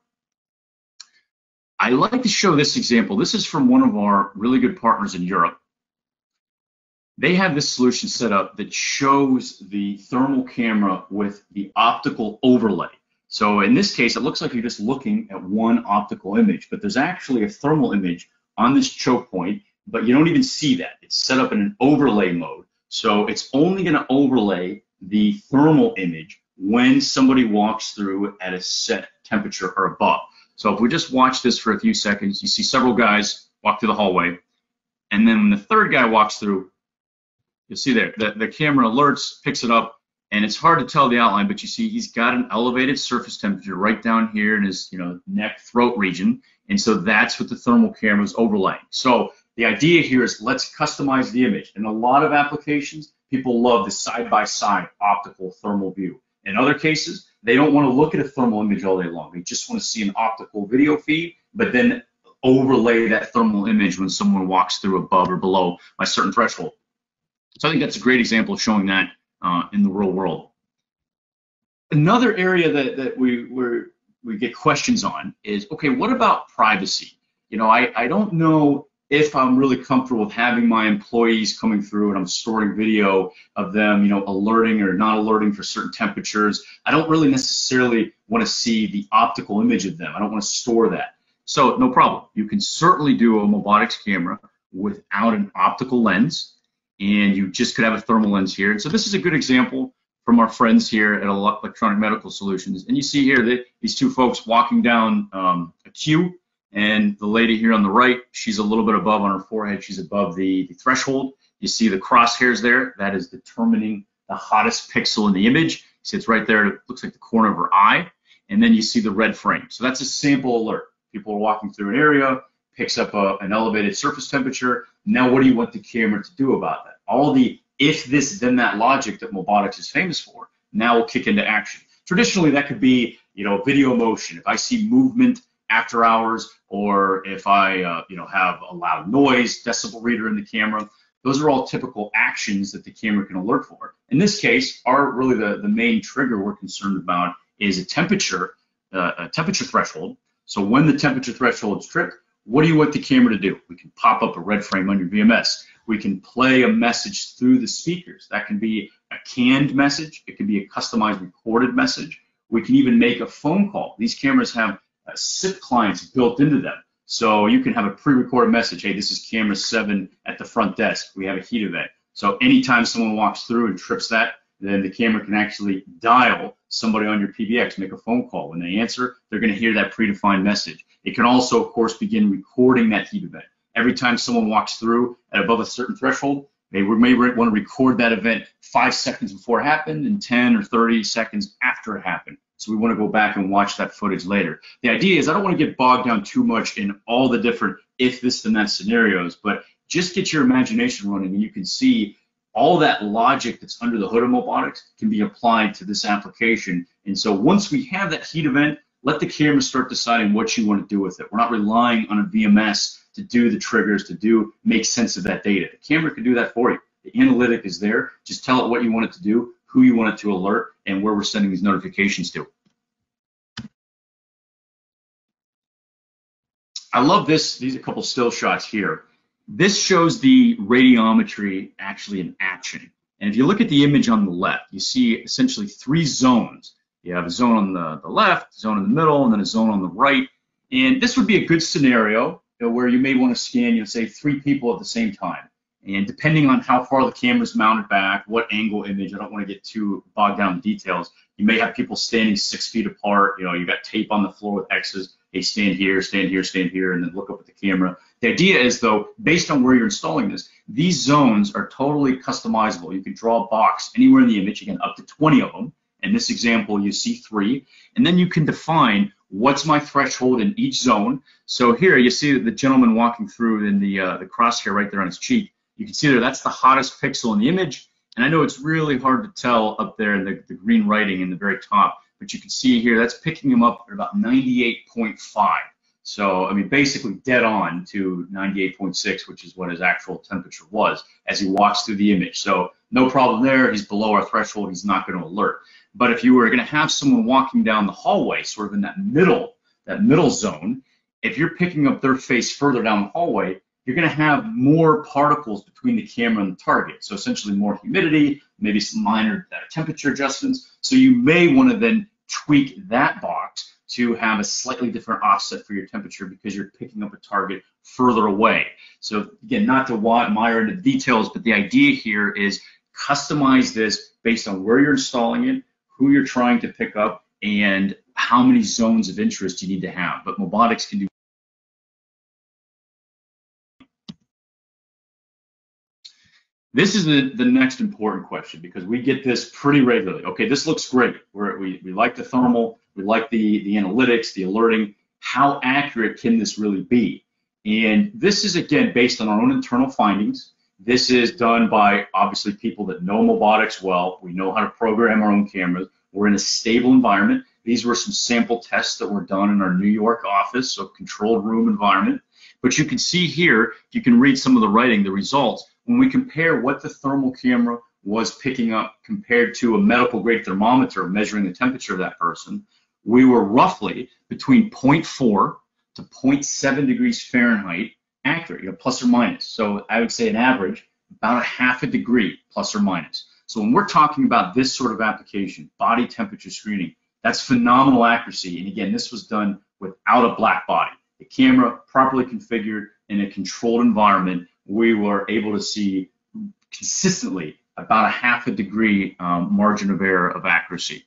I like to show this example. This is from one of our really good partners in Europe they have this solution set up that shows the thermal camera with the optical overlay. So in this case, it looks like you're just looking at one optical image, but there's actually a thermal image on this choke point, but you don't even see that. It's set up in an overlay mode. So it's only going to overlay the thermal image when somebody walks through at a set temperature or above. So if we just watch this for a few seconds, you see several guys walk through the hallway. And then when the third guy walks through, You'll see there, the, the camera alerts, picks it up, and it's hard to tell the outline, but you see he's got an elevated surface temperature right down here in his you know neck throat region, and so that's what the thermal camera is overlaying. So the idea here is let's customize the image. In a lot of applications, people love the side-by-side -side optical thermal view. In other cases, they don't want to look at a thermal image all day long. They just want to see an optical video feed, but then overlay that thermal image when someone walks through above or below a certain threshold. So I think that's a great example of showing that uh, in the real world. Another area that, that we we get questions on is, okay, what about privacy? You know, I, I don't know if I'm really comfortable with having my employees coming through and I'm storing video of them, you know, alerting or not alerting for certain temperatures, I don't really necessarily want to see the optical image of them. I don't want to store that. So no problem. You can certainly do a Mobotix camera without an optical lens, and you just could have a thermal lens here. And so this is a good example from our friends here at Electronic Medical Solutions. And you see here that these two folks walking down um, a queue and the lady here on the right, she's a little bit above on her forehead. She's above the, the threshold. You see the crosshairs there. That is determining the hottest pixel in the image. See, it's right there. It looks like the corner of her eye. And then you see the red frame. So that's a sample alert. People are walking through an area, picks up a, an elevated surface temperature. Now, what do you want the camera to do about that? All the if this, then that logic that Mobotix is famous for now will kick into action. Traditionally, that could be, you know, video motion. If I see movement after hours, or if I, uh, you know, have a loud noise decibel reader in the camera. Those are all typical actions that the camera can alert for. In this case, our really the, the main trigger we're concerned about is a temperature, uh, a temperature threshold. So when the temperature threshold is tripped, what do you want the camera to do? We can pop up a red frame on your VMS. We can play a message through the speakers. That can be a canned message. It can be a customized recorded message. We can even make a phone call. These cameras have SIP clients built into them. So you can have a pre-recorded message. Hey, this is camera seven at the front desk. We have a heat event. So anytime someone walks through and trips that, then the camera can actually dial somebody on your PBX, make a phone call. When they answer, they're going to hear that predefined message. It can also, of course, begin recording that heat event. Every time someone walks through at above a certain threshold, they may want to record that event five seconds before it happened and 10 or 30 seconds after it happened. So we want to go back and watch that footage later. The idea is I don't want to get bogged down too much in all the different if this then that scenarios, but just get your imagination running and you can see all that logic that's under the hood of Mobotix can be applied to this application. And so once we have that heat event, let the camera start deciding what you want to do with it. We're not relying on a VMS to do the triggers, to do make sense of that data. The camera can do that for you. The analytic is there. Just tell it what you want it to do who you want it to alert, and where we're sending these notifications to. I love this, these are a couple still shots here. This shows the radiometry actually in action. And if you look at the image on the left, you see essentially three zones. You have a zone on the, the left, a zone in the middle, and then a zone on the right. And this would be a good scenario you know, where you may want to scan, you know, say three people at the same time. And depending on how far the camera's mounted back, what angle image, I don't want to get too bogged down in details. You may have people standing six feet apart. You know, you've got tape on the floor with X's. Hey, stand here, stand here, stand here, and then look up at the camera. The idea is, though, based on where you're installing this, these zones are totally customizable. You can draw a box anywhere in the image, again, up to 20 of them. In this example, you see three. And then you can define what's my threshold in each zone. So here you see the gentleman walking through in the, uh, the crosshair right there on his cheek. You can see there, that's the hottest pixel in the image. And I know it's really hard to tell up there in the, the green writing in the very top, but you can see here, that's picking him up at about 98.5. So, I mean, basically dead on to 98.6, which is what his actual temperature was as he walks through the image. So no problem there. He's below our threshold. He's not going to alert. But if you were going to have someone walking down the hallway, sort of in that middle, that middle zone, if you're picking up their face further down the hallway, you're going to have more particles between the camera and the target. So essentially more humidity, maybe some minor temperature adjustments. So you may want to then tweak that box to have a slightly different offset for your temperature because you're picking up a target further away. So again, not to mire into details, but the idea here is customize this based on where you're installing it, who you're trying to pick up, and how many zones of interest you need to have. But Mobotix can do This is the, the next important question because we get this pretty regularly. Okay, this looks great. We're, we we like the thermal, we like the, the analytics, the alerting. How accurate can this really be? And this is, again, based on our own internal findings. This is done by, obviously, people that know Mobotix well. We know how to program our own cameras. We're in a stable environment. These were some sample tests that were done in our New York office, so controlled room environment. But you can see here, you can read some of the writing, the results when we compare what the thermal camera was picking up compared to a medical grade thermometer measuring the temperature of that person, we were roughly between 0.4 to 0.7 degrees Fahrenheit accurate, you know, plus or minus. So I would say an average, about a half a degree, plus or minus. So when we're talking about this sort of application, body temperature screening, that's phenomenal accuracy. And again, this was done without a black body. The camera properly configured in a controlled environment, we were able to see consistently about a half a degree um, margin of error of accuracy.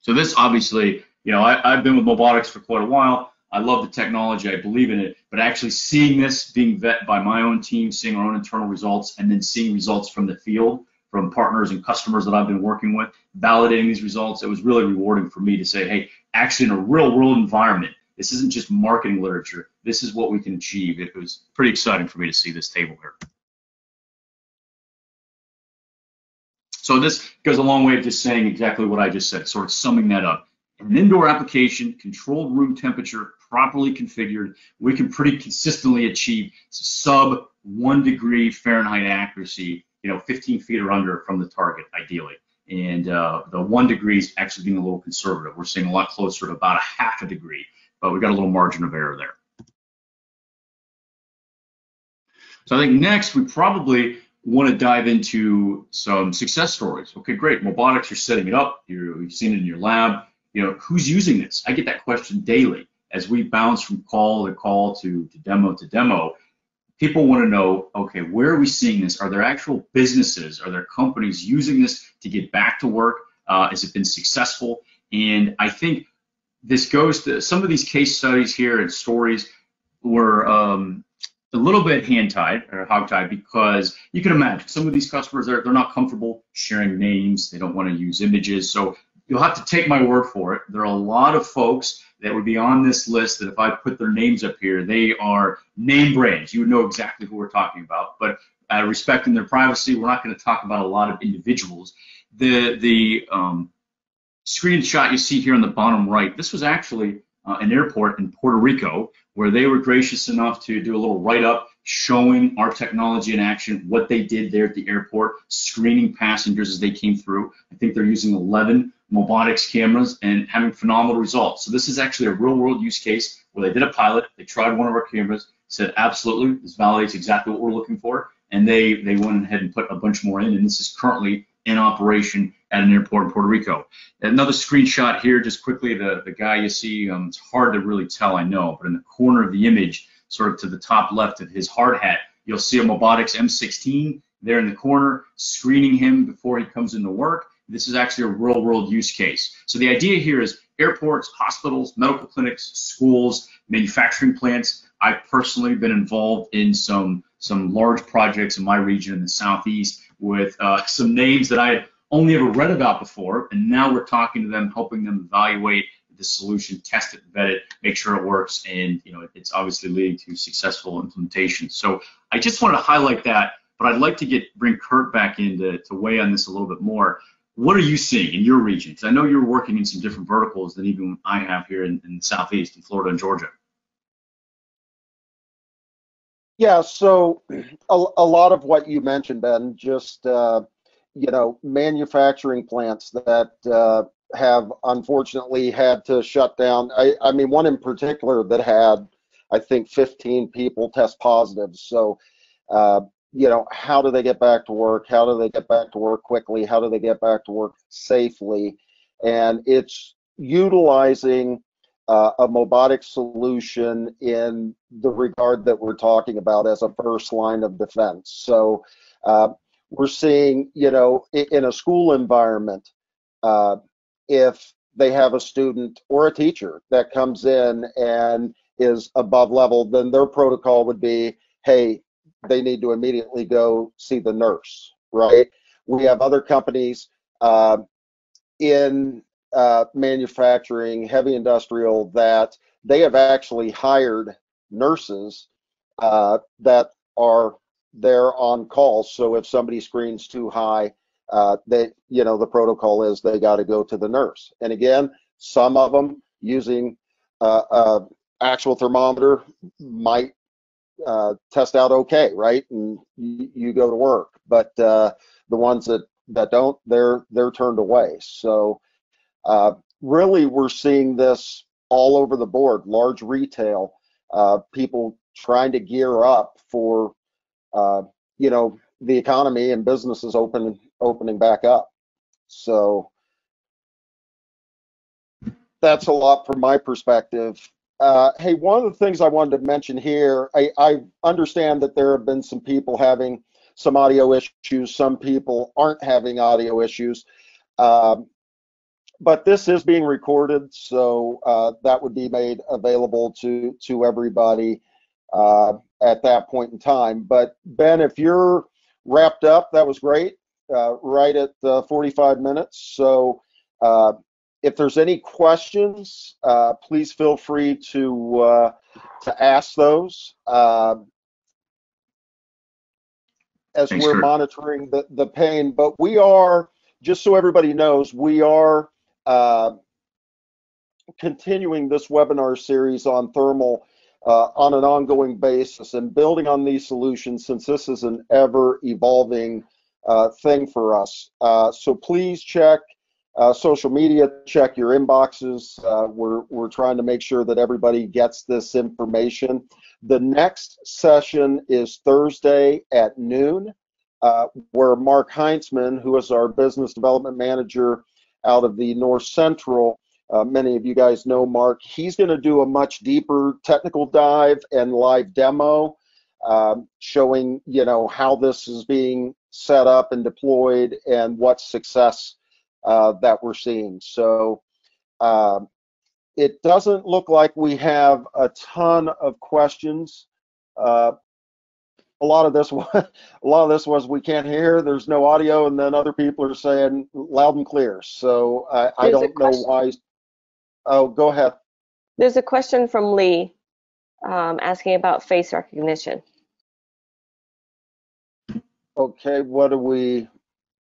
So this obviously, you know, I, I've been with Mobotix for quite a while. I love the technology, I believe in it, but actually seeing this being vet by my own team, seeing our own internal results, and then seeing results from the field, from partners and customers that I've been working with, validating these results, it was really rewarding for me to say, hey, actually in a real world environment, this isn't just marketing literature. This is what we can achieve. It was pretty exciting for me to see this table here. So this goes a long way of just saying exactly what I just said, sort of summing that up. An indoor application, controlled room temperature, properly configured, we can pretty consistently achieve sub one degree Fahrenheit accuracy, you know, 15 feet or under from the target, ideally. And uh, the one degree is actually being a little conservative. We're seeing a lot closer to about a half a degree, but we've got a little margin of error there. So I think next we probably want to dive into some success stories. Okay, great. Mobotix, you're setting it up. you have seen it in your lab. You know, who's using this? I get that question daily as we bounce from call to call to, to demo to demo. People want to know, okay, where are we seeing this? Are there actual businesses? Are there companies using this to get back to work? Uh, has it been successful? And I think this goes to some of these case studies here and stories were um, a little bit hand tied or hog tied because you can imagine some of these customers they're, they're not comfortable sharing names. They don't want to use images. So you'll have to take my word for it. There are a lot of folks that would be on this list that if i put their names up here they are name brands. You would know exactly who we're talking about. But uh, respecting their privacy we're not going to talk about a lot of individuals. The the um, screenshot you see here on the bottom right this was actually uh, an airport in Puerto Rico where they were gracious enough to do a little write up showing our technology in action, what they did there at the airport, screening passengers as they came through. I think they're using 11 Mobotix cameras and having phenomenal results. So this is actually a real world use case where they did a pilot, they tried one of our cameras, said absolutely, this validates exactly what we're looking for, and they they went ahead and put a bunch more in, and this is currently in operation at an airport in Puerto Rico. Another screenshot here, just quickly, the, the guy you see, um, it's hard to really tell, I know, but in the corner of the image, sort of to the top left of his hard hat, you'll see a Mobotix M16 there in the corner, screening him before he comes into work. This is actually a real world use case. So the idea here is airports, hospitals, medical clinics, schools, manufacturing plants. I've personally been involved in some some large projects in my region in the southeast with uh, some names that I had only ever read about before, and now we're talking to them, helping them evaluate the solution, test it, vet it, make sure it works, and you know it's obviously leading to successful implementation. So I just wanted to highlight that, but I'd like to get bring Kurt back in to, to weigh on this a little bit more. What are you seeing in your region? Because I know you're working in some different verticals than even I have here in, in the southeast, in Florida and Georgia. Yeah, so a, a lot of what you mentioned, Ben, just uh, you know, manufacturing plants that uh, have unfortunately had to shut down. I, I mean, one in particular that had, I think, 15 people test positive. So, uh, you know, how do they get back to work? How do they get back to work quickly? How do they get back to work safely? And it's utilizing uh, a Mobotix solution in the regard that we're talking about as a first line of defense. So uh, we're seeing, you know, in a school environment, uh, if they have a student or a teacher that comes in and is above level, then their protocol would be, hey, they need to immediately go see the nurse, right? We have other companies uh, in uh, manufacturing, heavy industrial, that they have actually hired nurses uh, that are there on call. So if somebody screens too high, uh, they, you know, the protocol is they got to go to the nurse. And again, some of them using uh, actual thermometer might uh, test out okay, right? And you, you go to work. But uh, the ones that that don't, they're they're turned away. So uh, really, we're seeing this all over the board. Large retail, uh, people trying to gear up for, uh, you know, the economy and businesses opening opening back up. So that's a lot from my perspective. Uh, hey, one of the things I wanted to mention here, I, I, understand that there have been some people having some audio issues. Some people aren't having audio issues. Um, but this is being recorded, so uh, that would be made available to to everybody uh, at that point in time. But Ben, if you're wrapped up, that was great, uh, right at 45 minutes. So uh, if there's any questions, uh, please feel free to uh, to ask those. as Thanks, we're Kurt. monitoring the, the pain, but we are, just so everybody knows, we are uh, continuing this webinar series on thermal uh, on an ongoing basis and building on these solutions since this is an ever evolving uh, thing for us. Uh, so please check uh, social media, check your inboxes. Uh, we're, we're trying to make sure that everybody gets this information. The next session is Thursday at noon, where Mark Heinzman, who is our business development manager out of the North Central. Uh, many of you guys know Mark. He's going to do a much deeper technical dive and live demo, um, showing you know how this is being set up and deployed and what success uh, that we're seeing. So uh, it doesn't look like we have a ton of questions. Uh, a lot of this was a lot of this was we can't hear there's no audio and then other people are saying loud and clear. So i, I don't know why oh go ahead. There's a question from lee um, asking about face recognition. Okay what do we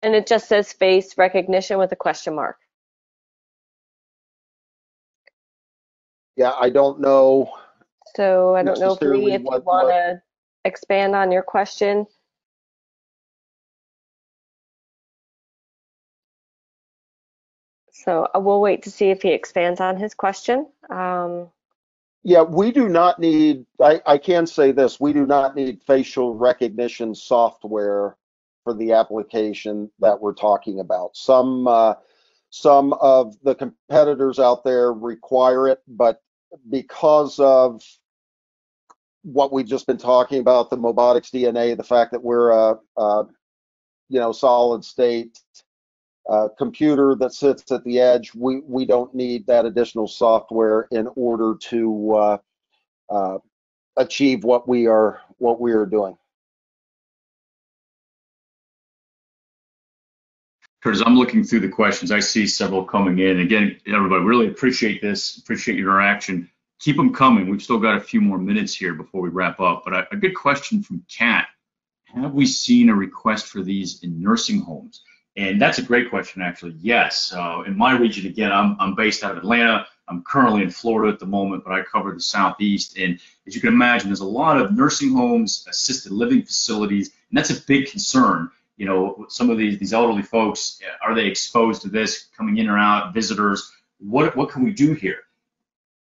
and it just says face recognition with a question mark. Yeah i don't know so i don't know if we if you want to expand on your question? So uh, we'll wait to see if he expands on his question. Um, yeah, we do not need, I, I can say this, we do not need facial recognition software for the application that we're talking about. Some, uh, some of the competitors out there require it, but because of what we've just been talking about, the Mobotix DNA, the fact that we're a, a you know solid state uh, computer that sits at the edge, we we don't need that additional software in order to uh, uh, achieve what we are what we are doing. Curtis, I'm looking through the questions. I see several coming in. Again, everybody, really appreciate this. Appreciate your interaction keep them coming. We've still got a few more minutes here before we wrap up. But a, a good question from Kat. Have we seen a request for these in nursing homes? And that's a great question, actually. Yes. Uh, in my region, again, I'm, I'm based out of Atlanta. I'm currently in Florida at the moment, but I cover the Southeast. And as you can imagine, there's a lot of nursing homes, assisted living facilities, and that's a big concern. You know, some of these, these elderly folks, are they exposed to this coming in or out, visitors? What, what can we do here?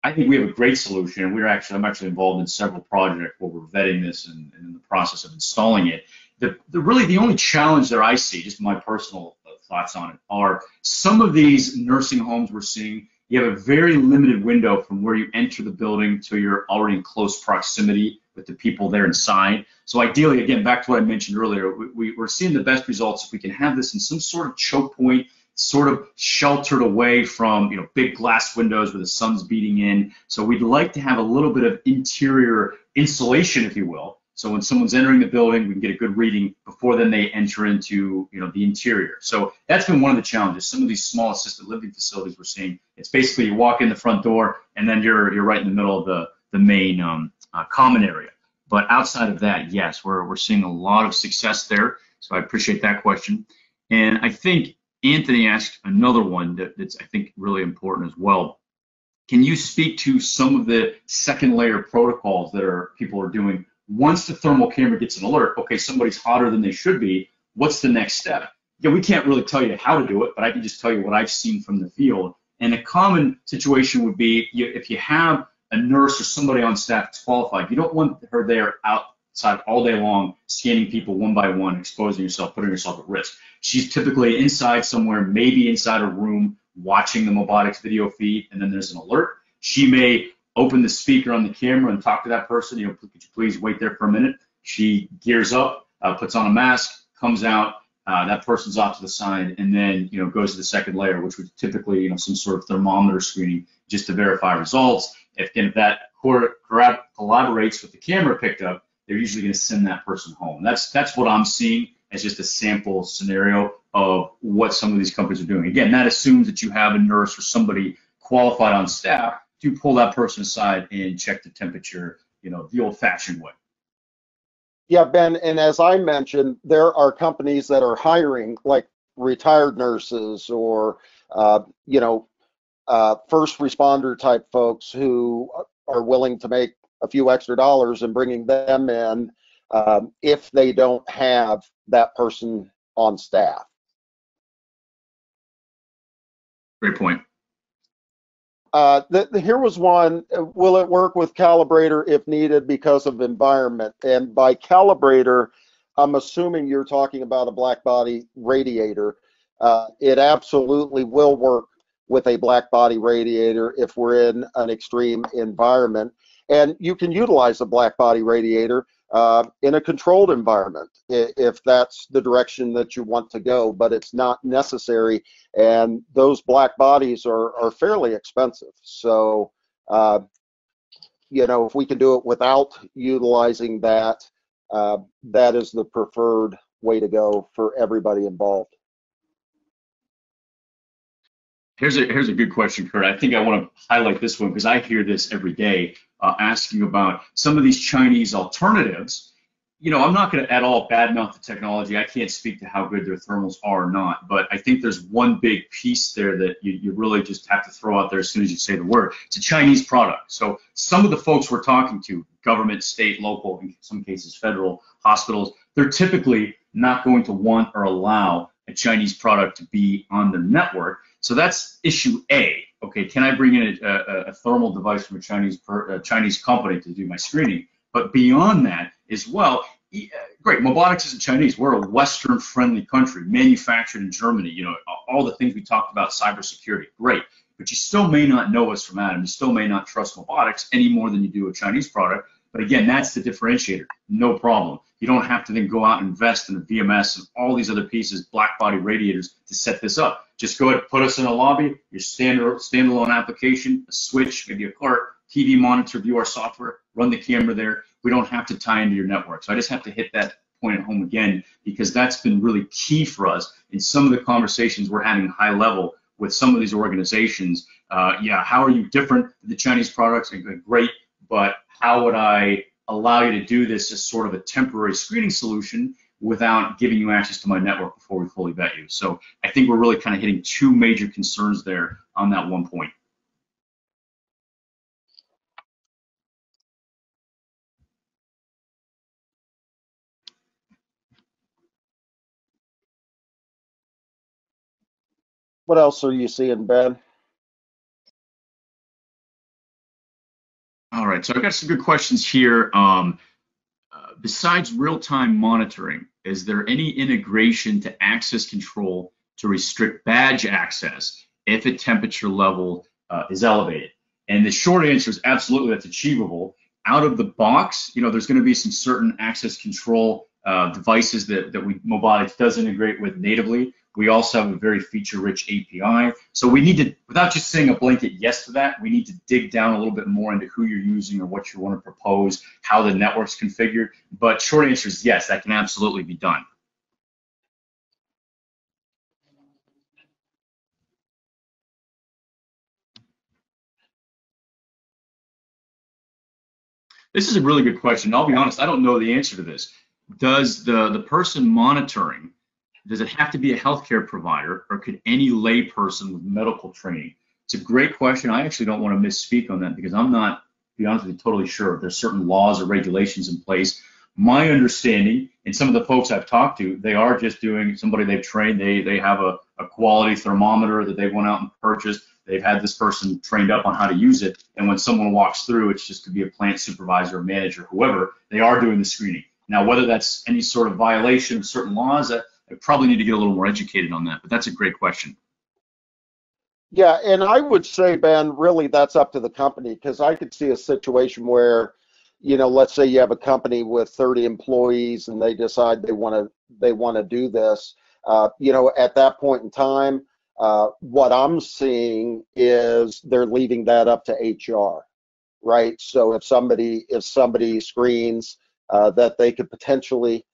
I think we have a great solution. We're actually, I'm actually involved in several projects where we're vetting this and, and in the process of installing it. The, the really the only challenge that I see, just my personal uh, thoughts on it, are some of these nursing homes we're seeing. You have a very limited window from where you enter the building to you're already in close proximity with the people there inside. So ideally, again, back to what I mentioned earlier, we, are seeing the best results if we can have this in some sort of choke point sort of sheltered away from you know big glass windows where the sun's beating in. So we'd like to have a little bit of interior insulation, if you will. So when someone's entering the building, we can get a good reading before then they enter into you know the interior. So that's been one of the challenges. Some of these small assisted living facilities we're seeing, it's basically you walk in the front door and then you're you're right in the middle of the the main um, uh, common area. But outside of that, yes, we're we're seeing a lot of success there. So I appreciate that question. And I think Anthony asked another one that, that's I think really important as well. Can you speak to some of the second layer protocols that are people are doing once the thermal camera gets an alert? Okay, somebody's hotter than they should be. What's the next step? Yeah, we can't really tell you how to do it, but I can just tell you what I've seen from the field. And a common situation would be if you have a nurse or somebody on staff qualified. You don't want her there all day long, scanning people one by one, exposing yourself, putting yourself at risk. She's typically inside somewhere, maybe inside a room, watching the Mobotix video feed, and then there's an alert. She may open the speaker on the camera and talk to that person. You know, could you please wait there for a minute? She gears up, uh, puts on a mask, comes out. Uh, that person's off to the side, and then you know goes to the second layer, which would typically you know some sort of thermometer screening just to verify results. If, if that collaborates with the camera picked up, they're usually going to send that person home. That's that's what I'm seeing as just a sample scenario of what some of these companies are doing. Again, that assumes that you have a nurse or somebody qualified on staff to pull that person aside and check the temperature, you know, the old-fashioned way. Yeah, Ben, and as I mentioned, there are companies that are hiring like retired nurses or, uh, you know, uh, first responder type folks who are willing to make a few extra dollars and bringing them in um, if they don't have that person on staff. Great point. Uh, the, the, here was one. Will it work with calibrator if needed because of environment? And by calibrator, I'm assuming you're talking about a black body radiator. Uh, it absolutely will work with a black body radiator if we're in an extreme environment. And you can utilize a black body radiator uh, in a controlled environment if that's the direction that you want to go, but it's not necessary. And those black bodies are, are fairly expensive. So, uh, you know, if we can do it without utilizing that, uh, that is the preferred way to go for everybody involved. Here's a here's a good question, Kurt. I think I want to highlight this one because I hear this every day, uh, asking about some of these Chinese alternatives. You know, I'm not going to at all badmouth the technology. I can't speak to how good their thermals are or not, but I think there's one big piece there that you, you really just have to throw out there as soon as you say the word. It's a Chinese product. So some of the folks we're talking to, government, state, local, in some cases federal hospitals, they're typically not going to want or allow a Chinese product to be on their network so that's issue A. Okay, can I bring in a, a, a thermal device from a Chinese per, a Chinese company to do my screening? But beyond that as well, uh, great. Mobotix isn't Chinese. We're a Western-friendly country, manufactured in Germany. You know, all the things we talked about, cybersecurity, great. But you still may not know us from Adam. You still may not trust Mobotix any more than you do a Chinese product. But again, that's the differentiator. No problem. You don't have to then go out and invest in a VMS and all these other pieces, black body radiators to set this up. Just go ahead, put us in a lobby, your standard standalone application, a switch, maybe a cart, TV monitor, view our software, run the camera there. We don't have to tie into your network. So I just have to hit that point at home again because that's been really key for us in some of the conversations we're having high level with some of these organizations. Uh, yeah, how are you different than the Chinese products? Are great, but how would I allow you to do this as sort of a temporary screening solution without giving you access to my network before we fully vet you. So I think we're really kind of hitting two major concerns there on that one point. What else are you seeing, Ben? All right, so I've got some good questions here. Um, besides real-time monitoring, is there any integration to access control to restrict badge access if a temperature level uh, is elevated? And the short answer is absolutely that's achievable. Out of the box, you know, there's going to be some certain access control uh, devices that, that we Mobotix does integrate with natively. We also have a very feature-rich API. So we need to, without just saying a blanket yes to that, we need to dig down a little bit more into who you're using or what you want to propose, how the network's configured. But short answer is yes, that can absolutely be done. This is a really good question. I'll be honest, I don't know the answer to this. Does the, the person monitoring does it have to be a healthcare provider or could any layperson with medical training? It's a great question. I actually don't want to misspeak on that because I'm not, to be honest with you, totally sure. There's certain laws or regulations in place. My understanding, and some of the folks I've talked to, they are just doing somebody they've trained. They they have a, a quality thermometer that they went out and purchased. they've had this person trained up on how to use it, and when someone walks through, it's just to be a plant supervisor manager, whoever, they are doing the screening. Now, whether that's any sort of violation of certain laws, I, I probably need to get a little more educated on that, but that's a great question. Yeah, and I would say, Ben, really that's up to the company because I could see a situation where, you know, let's say you have a company with 30 employees and they decide they want to they want to do this. Uh, you know, at that point in time, uh, what I'm seeing is they're leaving that up to HR, right? So if somebody if somebody screens uh, that they could potentially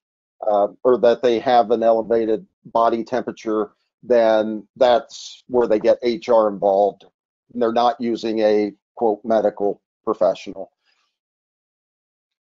uh, or that they have an elevated body temperature, then that's where they get HR involved. They're not using a quote medical professional.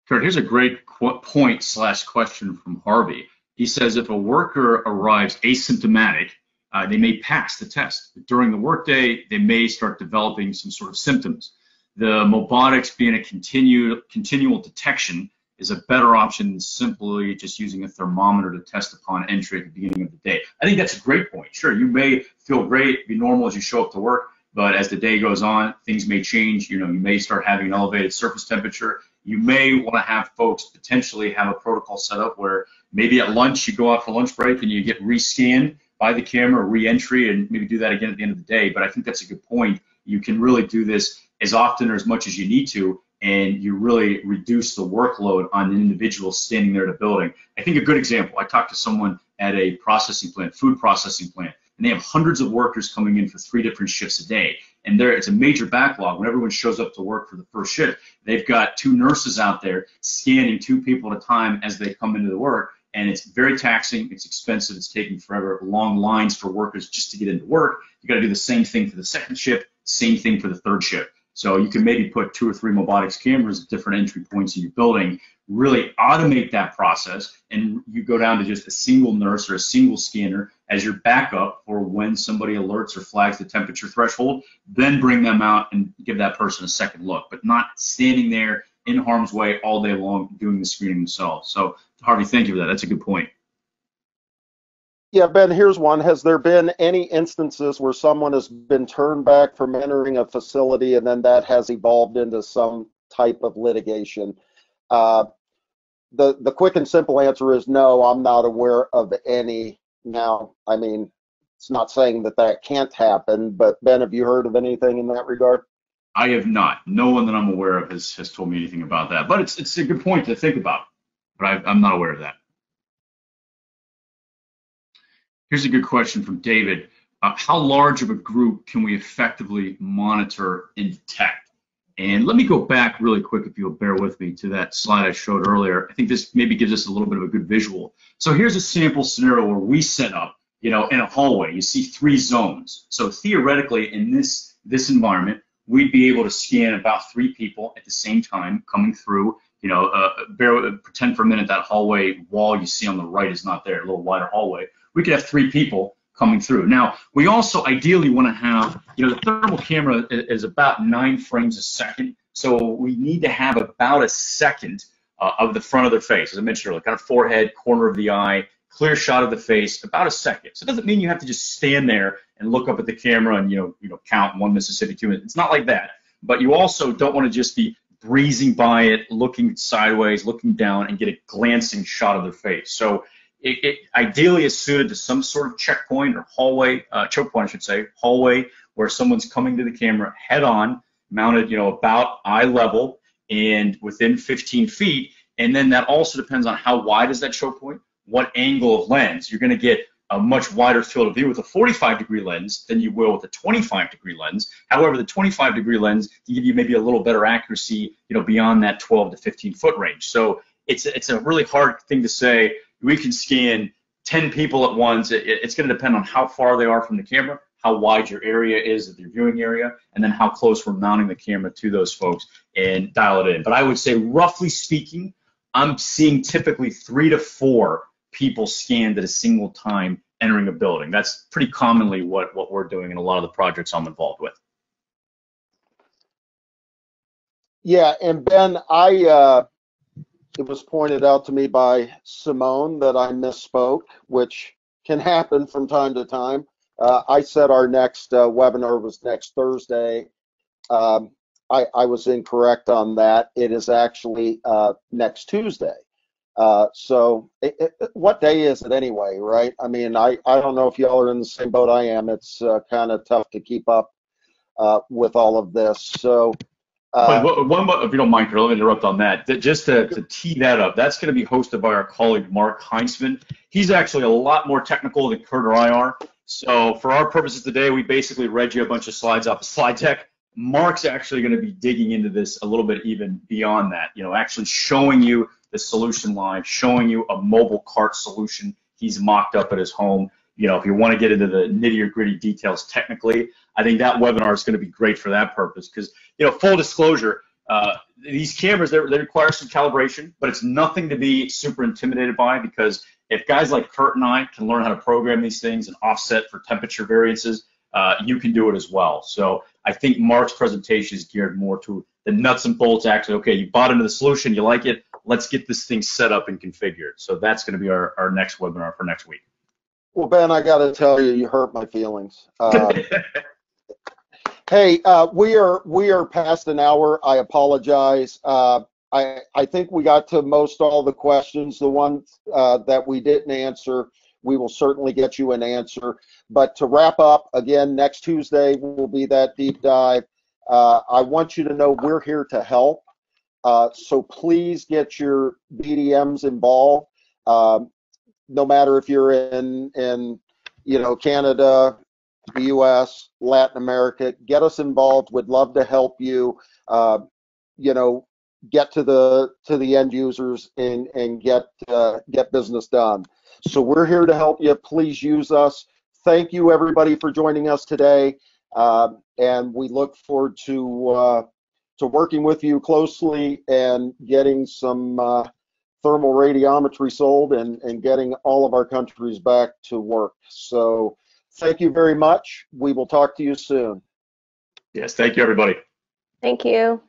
Kurt, here's a great point slash question from Harvey. He says if a worker arrives asymptomatic, uh, they may pass the test. But during the workday, they may start developing some sort of symptoms. The Mobotix being a continued, continual detection is a better option than simply just using a thermometer to test upon entry at the beginning of the day. I think that's a great point. Sure, you may feel great, be normal as you show up to work, but as the day goes on, things may change. You know, you may start having an elevated surface temperature. You may want to have folks potentially have a protocol set up where maybe at lunch you go out for lunch break and you get rescanned by the camera, re-entry, and maybe do that again at the end of the day. But I think that's a good point. You can really do this as often or as much as you need to, and you really reduce the workload on an individual standing there at a building. I think a good example, I talked to someone at a processing plant, food processing plant, and they have hundreds of workers coming in for three different shifts a day. And there, it's a major backlog. When everyone shows up to work for the first shift, they've got two nurses out there scanning two people at a time as they come into the work. And it's very taxing. It's expensive. It's taking forever. Long lines for workers just to get into work. You got to do the same thing for the second shift. Same thing for the third shift. So you can maybe put two or three Mobotix cameras at different entry points in your building, really automate that process, and you go down to just a single nurse or a single scanner as your backup for when somebody alerts or flags the temperature threshold, then bring them out and give that person a second look, but not standing there in harm's way all day long doing the screening themselves. So Harvey, thank you for that. That's a good point. Yeah, Ben, here's one. Has there been any instances where someone has been turned back from entering a facility and then that has evolved into some type of litigation? Uh, the the quick and simple answer is no. I'm not aware of any. Now, I mean, it's not saying that that can't happen, but Ben, have you heard of anything in that regard? I have not. No one that I'm aware of has has told me anything about that. But it's it's a good point to think about. But I, I'm not aware of that. Here's a good question from David. Uh, how large of a group can we effectively monitor and detect? And let me go back really quick, if you'll bear with me, to that slide I showed earlier. I think this maybe gives us a little bit of a good visual. So here's a sample scenario where we set up, you know, in a hallway. You see three zones. So theoretically, in this this environment, we'd be able to scan about three people at the same time coming through. You know, uh, bear, pretend for a minute that hallway wall you see on the right is not there, a little wider hallway we could have three people coming through. Now, we also ideally want to have, you know, the thermal camera is about nine frames a second. So we need to have about a second uh, of the front of their face, as I mentioned earlier, kind of forehead, corner of the eye, clear shot of the face, about a second. So it doesn't mean you have to just stand there and look up at the camera and, you know, you know, count one Mississippi, two. It's not like that. But you also don't want to just be breezing by it, looking sideways, looking down, and get a glancing shot of their face. So it, it, ideally is suited to some sort of checkpoint or hallway, uh, choke point, I should say, hallway where someone's coming to the camera head on, mounted, you know, about eye level and within 15 feet. And then that also depends on how wide is that choke point, what angle of lens. You're going to get a much wider field of view with a 45 degree lens than you will with a 25 degree lens. However, the 25 degree lens can give you maybe a little better accuracy, you know, beyond that 12 to 15 foot range. So it's it's a really hard thing to say we can scan 10 people at once. It, it's going to depend on how far they are from the camera, how wide your area is of your viewing area, and then how close we're mounting the camera to those folks and dial it in. But I would say, roughly speaking, I'm seeing typically three to four people scanned at a single time entering a building. That's pretty commonly what, what we're doing in a lot of the projects I'm involved with. Yeah, and Ben, I uh, it was pointed out to me by Simone that I misspoke, which can happen from time to time. Uh, I said our next uh, webinar was next Thursday. Um, I, I was incorrect on that. It is actually uh, next Tuesday. Uh, so it, it, what day is it anyway, right? I mean, I, I don't know if y'all are in the same boat I am. It's uh, kind of tough to keep up uh, with all of this. So uh, But one, one- if you don't mind, Kurt, let me interrupt on that. Just to, to tee that up, that's going to be hosted by our colleague Mark Heinzman. He's actually a lot more technical than Kurt or I are. So for our purposes today, we basically read you a bunch of slides off a slide deck. Mark's actually going to be digging into this a little bit even beyond that. You know, actually showing you the solution live, showing you a mobile cart solution he's mocked up at his home. You know, if you want to get into the nitty or gritty details technically, I think that webinar is going to be great for that purpose because you know, full disclosure, uh, these cameras they, they require some calibration, but it's nothing to be super intimidated by because if guys like Kurt and I can learn how to program these things and offset for temperature variances, uh, you can do it as well. So I think Mark's presentation is geared more to the nuts and bolts. Actually, okay, you bought into the solution, you like it. Let's get this thing set up and configured. So that's going to be our, our next webinar for next week. well, Ben, I got to tell you, you hurt my feelings. Um, Hey, uh, we are we are past an hour. I apologize. Uh, I I think we got to most all the questions. The ones uh, that we didn't answer, we will certainly get you an answer. But to wrap up, again, next Tuesday will be that deep dive. Uh, I want you to know we're here to help. Uh, so please get your BDMs involved. Um, no matter if you're in in you know Canada, the U.S., Latin America. Get us involved. We'd love to help you. Uh, you know, get to the to the end users and and get uh, get business done. So we're here to help you. Please use us. Thank you everybody for joining us today, Um and we look forward to uh, to working with you closely and getting some uh, thermal radiometry sold and and getting all of our countries back to work. So. Thank you very much. We will talk to you soon. yes, thank you, everybody. Thank you.